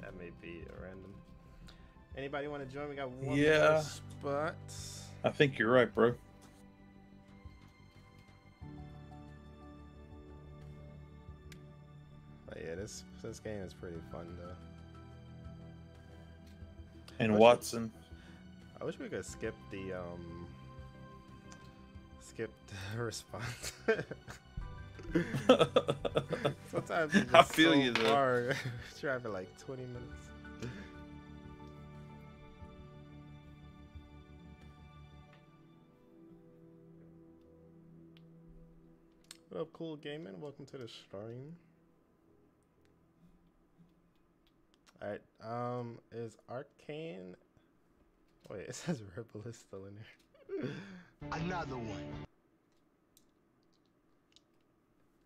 S1: That may be a random. Anybody want to join? We got one
S2: yeah.
S1: spot.
S2: I think you're right, bro.
S1: But yeah, this this game is pretty fun though.
S2: And Watson.
S1: We, I wish we could skip the um skip the response. Sometimes
S2: I feel
S1: so
S2: you though.
S1: Driving like 20 minutes. What up, cool gaming? Welcome to the stream. Alright, um, is Arcane... Wait, it says Rebel is still in here.
S9: Another one.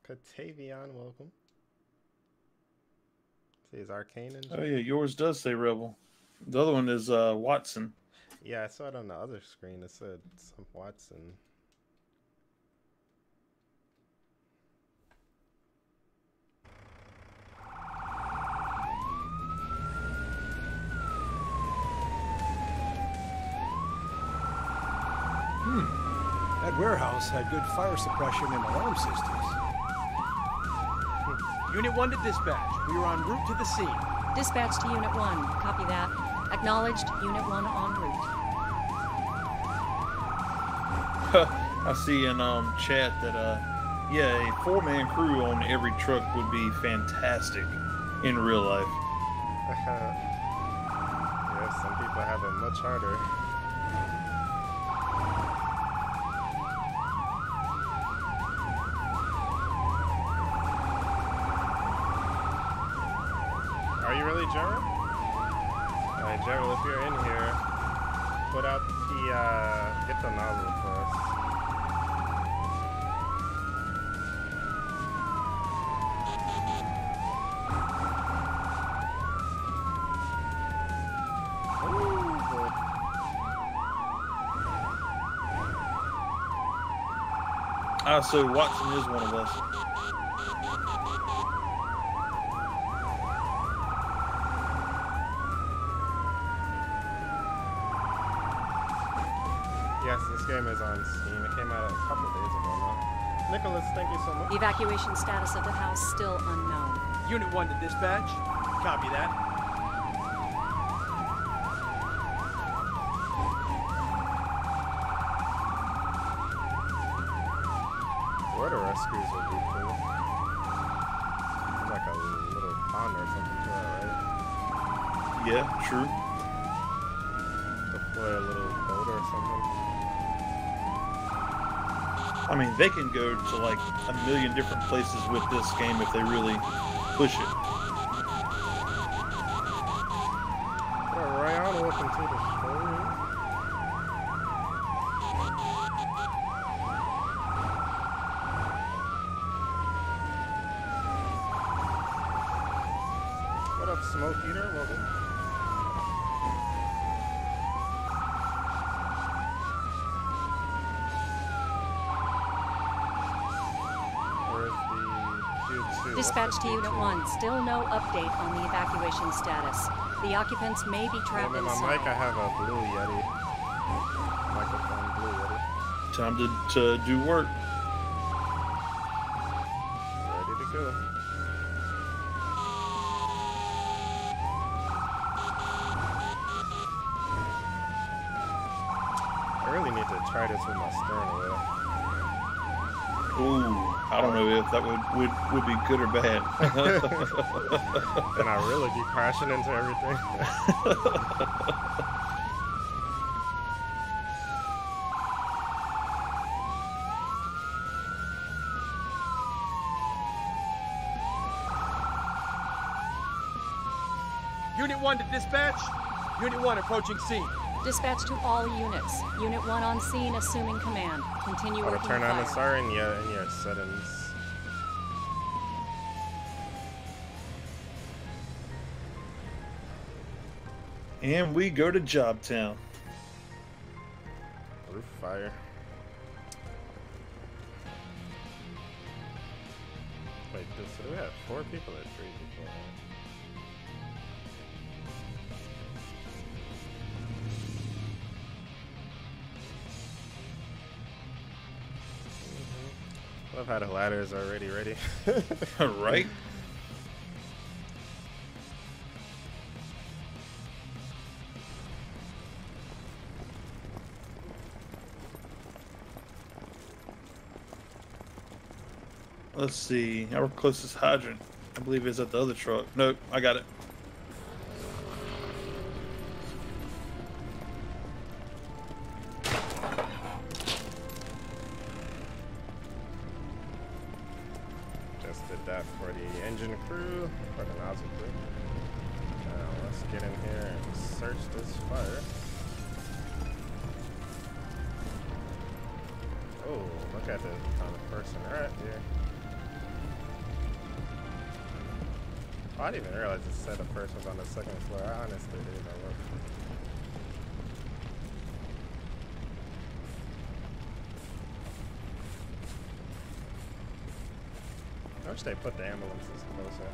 S1: Katavian, welcome. See, is Arcane in
S2: Oh yeah, yours does say Rebel. The other one is uh, Watson.
S1: Yeah, I saw it on the other screen. It said some Watson.
S6: Hmm. That warehouse had good fire suppression and alarm systems. Unit 1 to dispatch. We are en route to the scene.
S5: Dispatch to Unit 1. Copy that. Acknowledged. Unit 1 en route.
S2: I see in um chat that uh yeah, a four man crew on every truck would be fantastic in real life.
S1: yeah, some people have it much harder. Are you really Gerald? Alright, Gerald, if you're in here, put out the, uh, get the nozzle for us.
S2: Ah, so Watson is one of us.
S1: Yes, this game is on Steam. It came out a couple days ago now. Nicholas, thank you so much.
S5: Evacuation status of the house still unknown.
S6: Unit 1 to dispatch. Copy that.
S1: Water rescues would be cool. There's like a little pond or something to that, right?
S2: Yeah, true.
S1: Deploy a little boat or something.
S2: I mean, they can go to like a million different places with this game if they really push it.
S1: Well, Ryan, welcome to the show. What up, Smoke Eater? Welcome. Where's the dude two? What's
S5: Dispatch to Unit 1. Still no update on the evacuation status. The occupants may be trapped
S1: Yeah, my
S5: inside.
S1: mic, I have a Blue Yeti. Microphone Blue Yeti.
S2: Time to, to do work.
S1: Ready to go. I really need to try this with my stern wheel.
S2: Ooh, I don't know if that would would, would be good or bad.
S1: and I really be crashing into everything.
S6: Unit 1 to dispatch. Unit 1 approaching scene.
S5: Dispatch to all units. Unit 1 on scene, assuming command. Continue
S1: I'll
S5: working
S1: turn on the
S5: fire.
S1: siren yeah, in your settings.
S2: And we go to Jobtown.
S1: Roof fire. Wait, this, so we have four people or three people? Mhm. I've had a ladders already ready.
S2: right? Let's see. Our closest hydrant, I believe, is at the other truck. Nope, I got it.
S1: Wish they put the ambulances closer.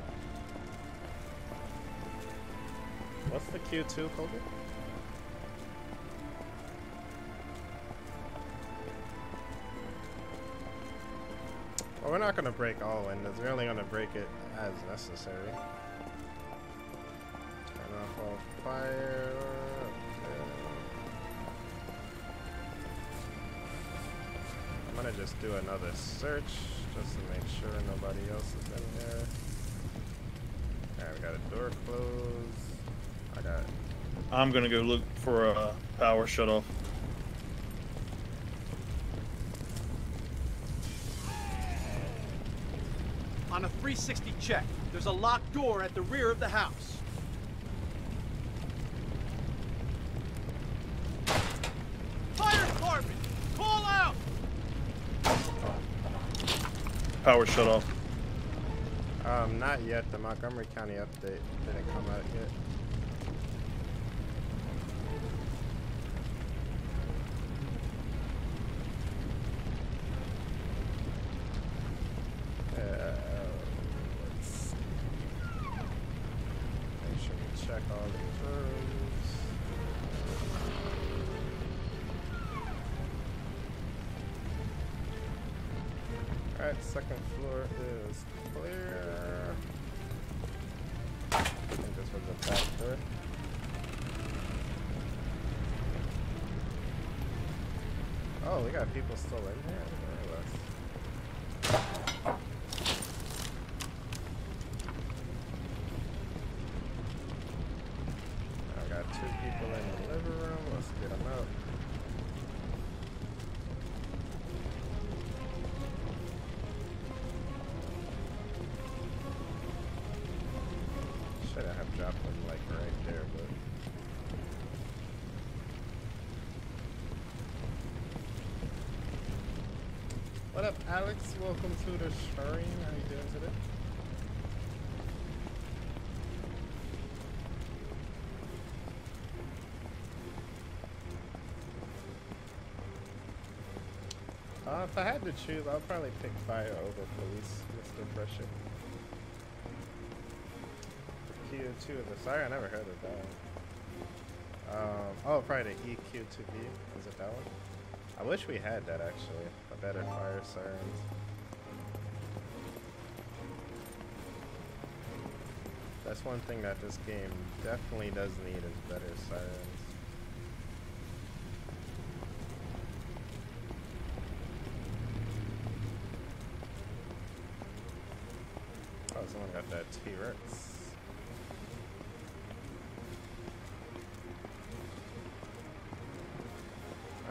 S1: What's the Q2, Colby? Well, we're not going to break all windows. We're only going to break it as necessary. Turn off all fire. I'm going to just do another search just to make sure nobody else is in there. Alright, we got a door closed. I got.
S2: I'm gonna go look for a power shut off.
S7: On a 360 check, there's a locked door at the rear of the house. Fire department, call out!
S2: Power shut off.
S1: Um, not yet. The Montgomery County update didn't come out yet. We got people still in here? Alex? Welcome to the stream. How you doing today? Uh, if I had to choose, I'll probably pick fire over police, Mr. Fresher. Q2 of the sorry, I never heard of that. Um, oh, probably the EQ2B. Is it that one? I wish we had that actually. Better fire sirens. That's one thing that this game definitely does need is better sirens. Oh, someone got that T-Rex.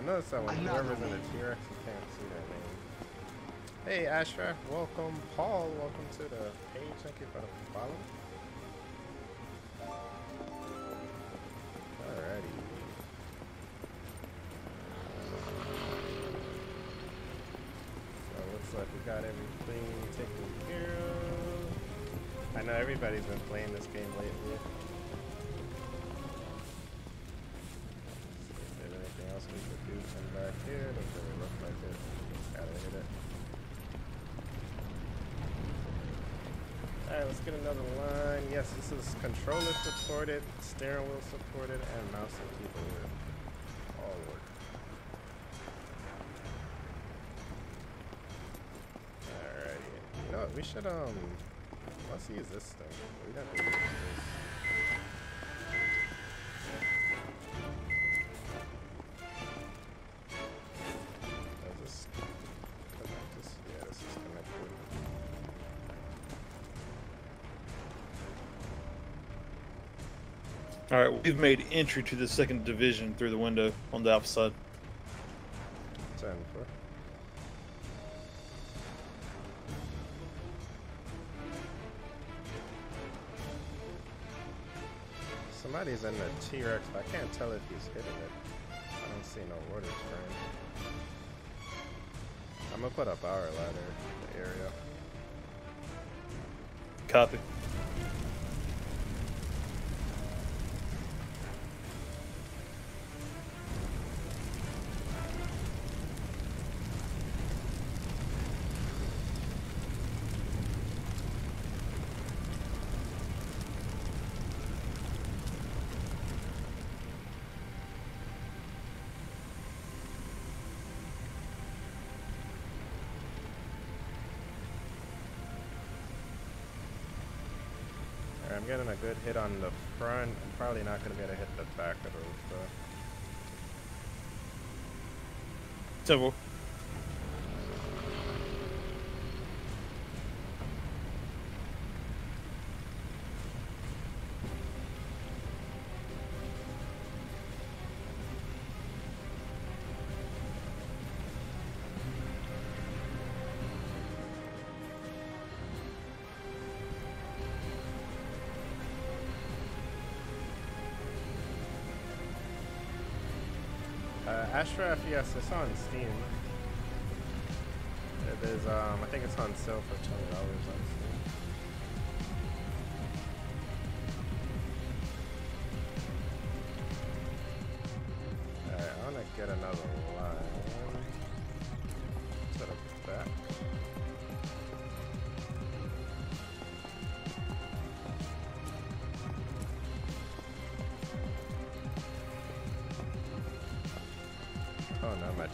S1: noticed that when whoever's in a T-Rex, Hey, Ashraf, welcome. Paul, welcome to the page. Thank you for the follow. Alrighty. So looks like we got everything taken care of. I know everybody's been playing this game lately. Controller supported, steering wheel supported, and mouse and keyboard. All work. Alrighty. You know what? We should, um, let's use this thing. We this.
S2: All right, we've made entry to the second division through the window on the outside.
S1: Ten four. Somebody's in the T-Rex, but I can't tell if he's hitting it. I don't see no orders for him. I'm gonna put up our ladder in the area.
S2: Copy.
S1: Good hit on the front. I'm probably not going to be able to hit the back of roof though.
S2: Several.
S1: Ashraf, yes, it's on Steam. It is, um, I think it's on sale for $20 on Steam.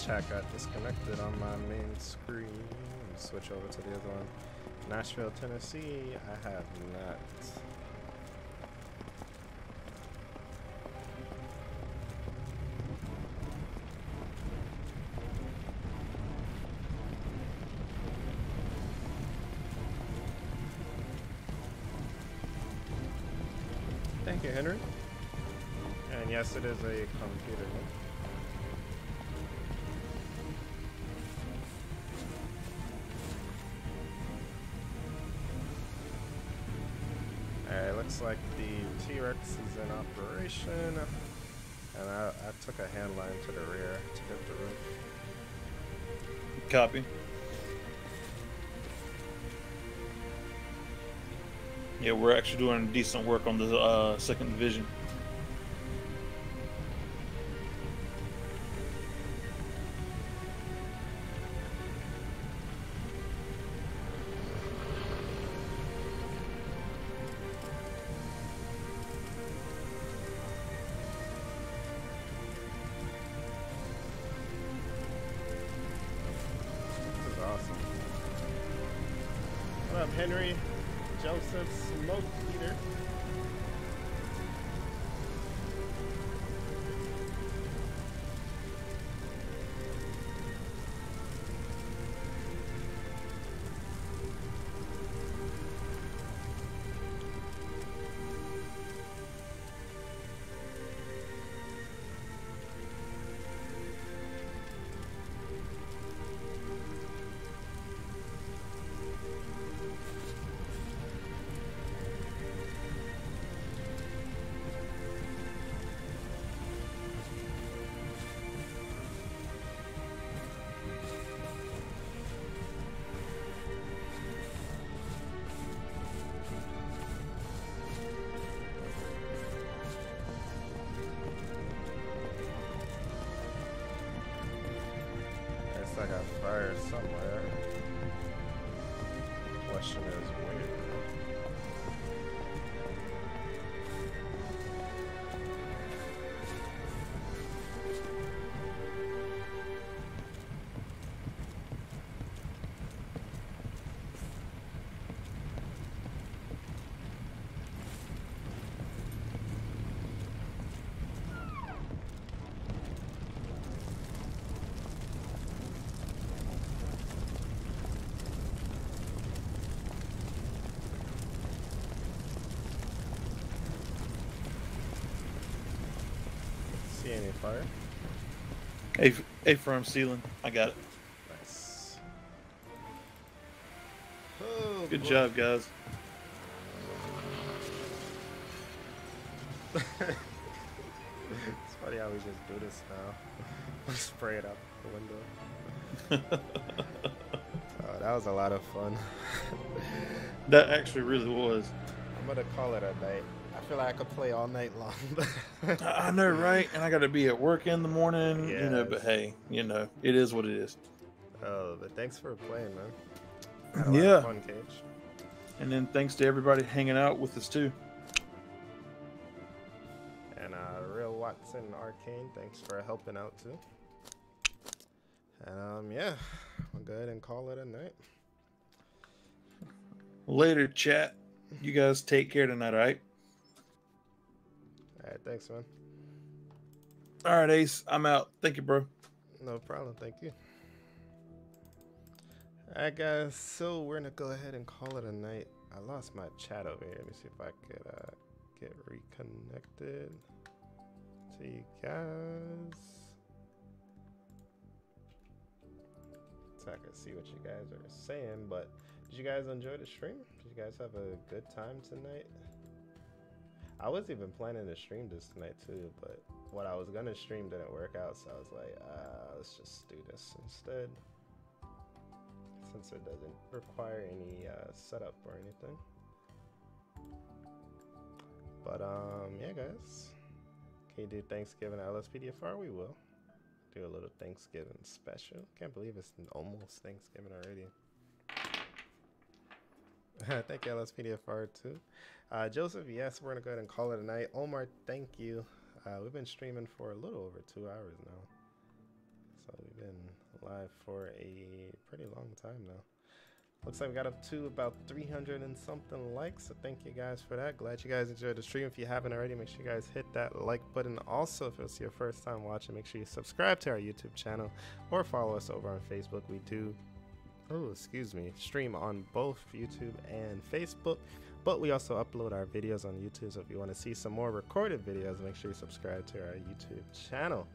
S1: Chat got disconnected on my main screen. Switch over to the other one. Nashville, Tennessee, I have not. Thank you, Henry. And yes, it is a computer like the T-Rex is in operation. And I, I took a hand line to the rear to get the roof.
S2: Copy. Yeah, we're actually doing decent work on the uh, second division.
S1: Henry? Joseph Smoke Eater. Somewhere. Fire?
S2: A, A firm ceiling. I got it.
S1: Nice. Oh,
S2: Good
S1: boy.
S2: job, guys.
S1: it's funny how we just do this now. Spray it out the window. oh, that was a lot of fun.
S2: that actually really was.
S1: I'm gonna call it a night. I feel like I could play all night long.
S2: I know, right? And I got to be at work in the morning, yes. you know. But hey, you know, it is what it is.
S1: Oh, but thanks for playing, man.
S2: yeah. fun, Cage. And then thanks to everybody hanging out with us too.
S1: And uh, Real Watson Arcane, thanks for helping out too. And um, yeah, we'll go ahead and call it a night.
S2: Later, chat. You guys take care tonight, all right?
S1: All right, thanks, man.
S2: All right, Ace, I'm out. Thank you, bro.
S1: No problem. Thank you. Alright guys, so we're gonna go ahead and call it a night. I lost my chat over here. Let me see if I could uh, get reconnected to you guys. So I can see what you guys are saying, but did you guys enjoy the stream? Did you guys have a good time tonight? I was even planning to stream this tonight too, but what I was gonna stream didn't work out, so I was like, uh, let's just do this instead since it doesn't require any uh, setup or anything. But um, yeah, guys. Can you do Thanksgiving at LSPDFR? We will do a little Thanksgiving special. Can't believe it's almost Thanksgiving already. thank you, LSPDFR too. Uh, Joseph, yes, we're gonna go ahead and call it a night. Omar, thank you. Uh, we've been streaming for a little over two hours now. So we've been live for a pretty long time now. Looks like we got up to about 300 and something likes, so thank you guys for that. Glad you guys enjoyed the stream. If you haven't already, make sure you guys hit that like button. Also, if it's your first time watching, make sure you subscribe to our YouTube channel or follow us over on Facebook. We do, oh, excuse me, stream on both YouTube and Facebook, but we also upload our videos on YouTube. So if you want to see some more recorded videos, make sure you subscribe to our YouTube channel.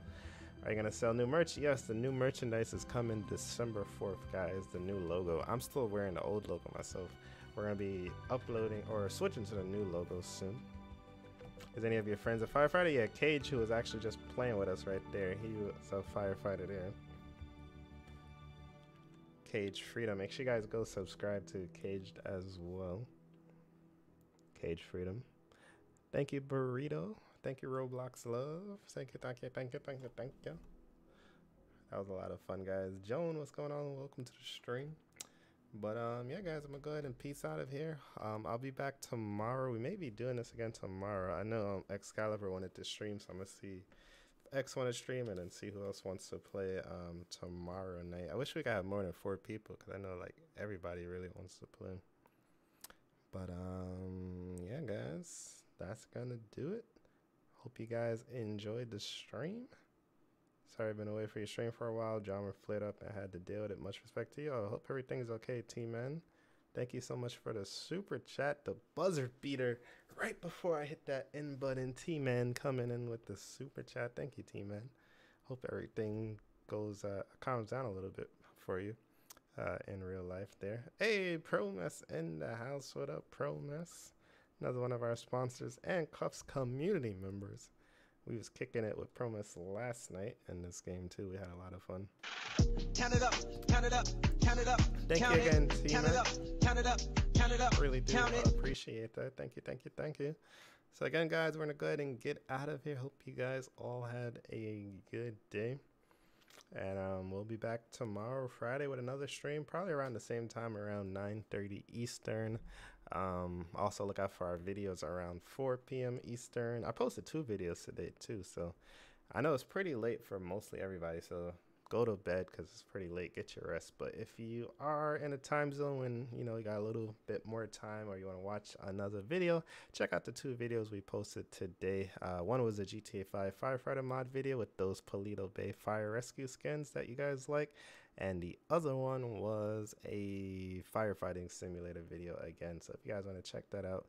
S1: Are you gonna sell new merch? Yes, the new merchandise is coming December 4th, guys. The new logo. I'm still wearing the old logo myself. We're gonna be uploading or switching to the new logo soon. Is any of your friends a firefighter? Yeah, Cage, who was actually just playing with us right there. He was a firefighter there. Cage Freedom. Make sure you guys go subscribe to Caged as well. Cage Freedom. Thank you, Burrito. Thank you, Roblox Love. Thank you, thank you, thank you, thank you, thank you. That was a lot of fun, guys. Joan, what's going on? Welcome to the stream. But um, yeah, guys, I'm gonna go ahead and peace out of here. Um, I'll be back tomorrow. We may be doing this again tomorrow. I know um, Excalibur wanted to stream, so I'm gonna see X want to stream and then see who else wants to play um tomorrow night. I wish we could have more than four people because I know like everybody really wants to play. But um, yeah, guys, that's gonna do it. Hope you guys enjoyed the stream. Sorry I've been away for your stream for a while. Drama flared up and I had to deal with it. Much respect to you. I hope everything's okay, T-Man. Thank you so much for the super chat, the buzzer beater. Right before I hit that end button, T-Man coming in with the super chat. Thank you, T-Man. Hope everything goes, uh, calms down a little bit for you uh, in real life there. Hey, Pro Mess in the house. What up, Pro Mess? another one of our sponsors and Cuffs community members. We was kicking it with Promise last night in this game too. We had a lot of fun. Count it up, count it up, count it up. Thank count you again, it, team. Count it up, count it up, count it up. Really do count uh, appreciate that. Thank you, thank you, thank you. So again, guys, we're gonna go ahead and get out of here. Hope you guys all had a good day. And um, we'll be back tomorrow, Friday, with another stream, probably around the same time, around 9:30 Eastern. Um, also look out for our videos around 4 p.m. Eastern. I posted two videos today too, so I know it's pretty late for mostly everybody. So go to bed because it's pretty late. Get your rest. But if you are in a time zone when you know you got a little bit more time or you want to watch another video, check out the two videos we posted today. Uh, one was a GTA 5 firefighter mod video with those Paleto Bay fire rescue skins that you guys like, and the other one was a firefighting simulator video again. So if you guys want to check that out,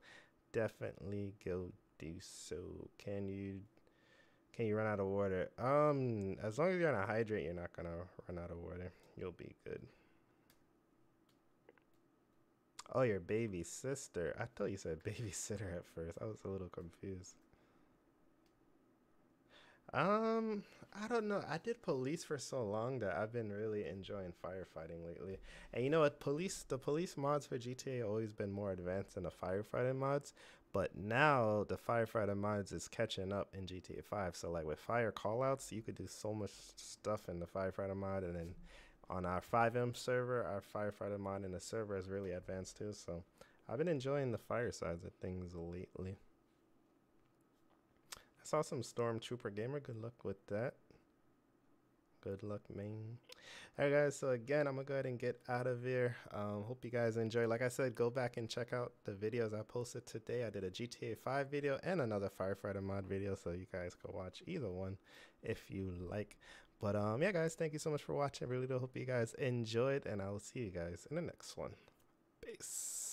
S1: definitely go do so. Can you can you run out of water? Um, as long as you're gonna hydrate, you're not gonna run out of water. You'll be good. Oh, your baby sister. I thought you said babysitter at first. I was a little confused. Um, I don't know. I did police for so long that I've been really enjoying firefighting lately. And you know what? Police, the police mods for GTA always been more advanced than the firefighting mods. But now the firefighter mods is catching up in GTA 5. So like with fire callouts, you could do so much stuff in the firefighter mod, and then on our FiveM server, our firefighter mod in the server is really advanced too. So I've been enjoying the fire sides of things lately. I saw some Stormtrooper Gamer. Good luck with that. Good luck, man. Alright, guys. So again, I'm gonna go ahead and get out of here. Um, hope you guys enjoy. Like I said, go back and check out the videos I posted today. I did a GTA 5 video and another firefighter mod video, so you guys can watch either one if you like. But um, yeah, guys, thank you so much for watching. I really do hope you guys enjoyed, and I will see you guys in the next one. Peace.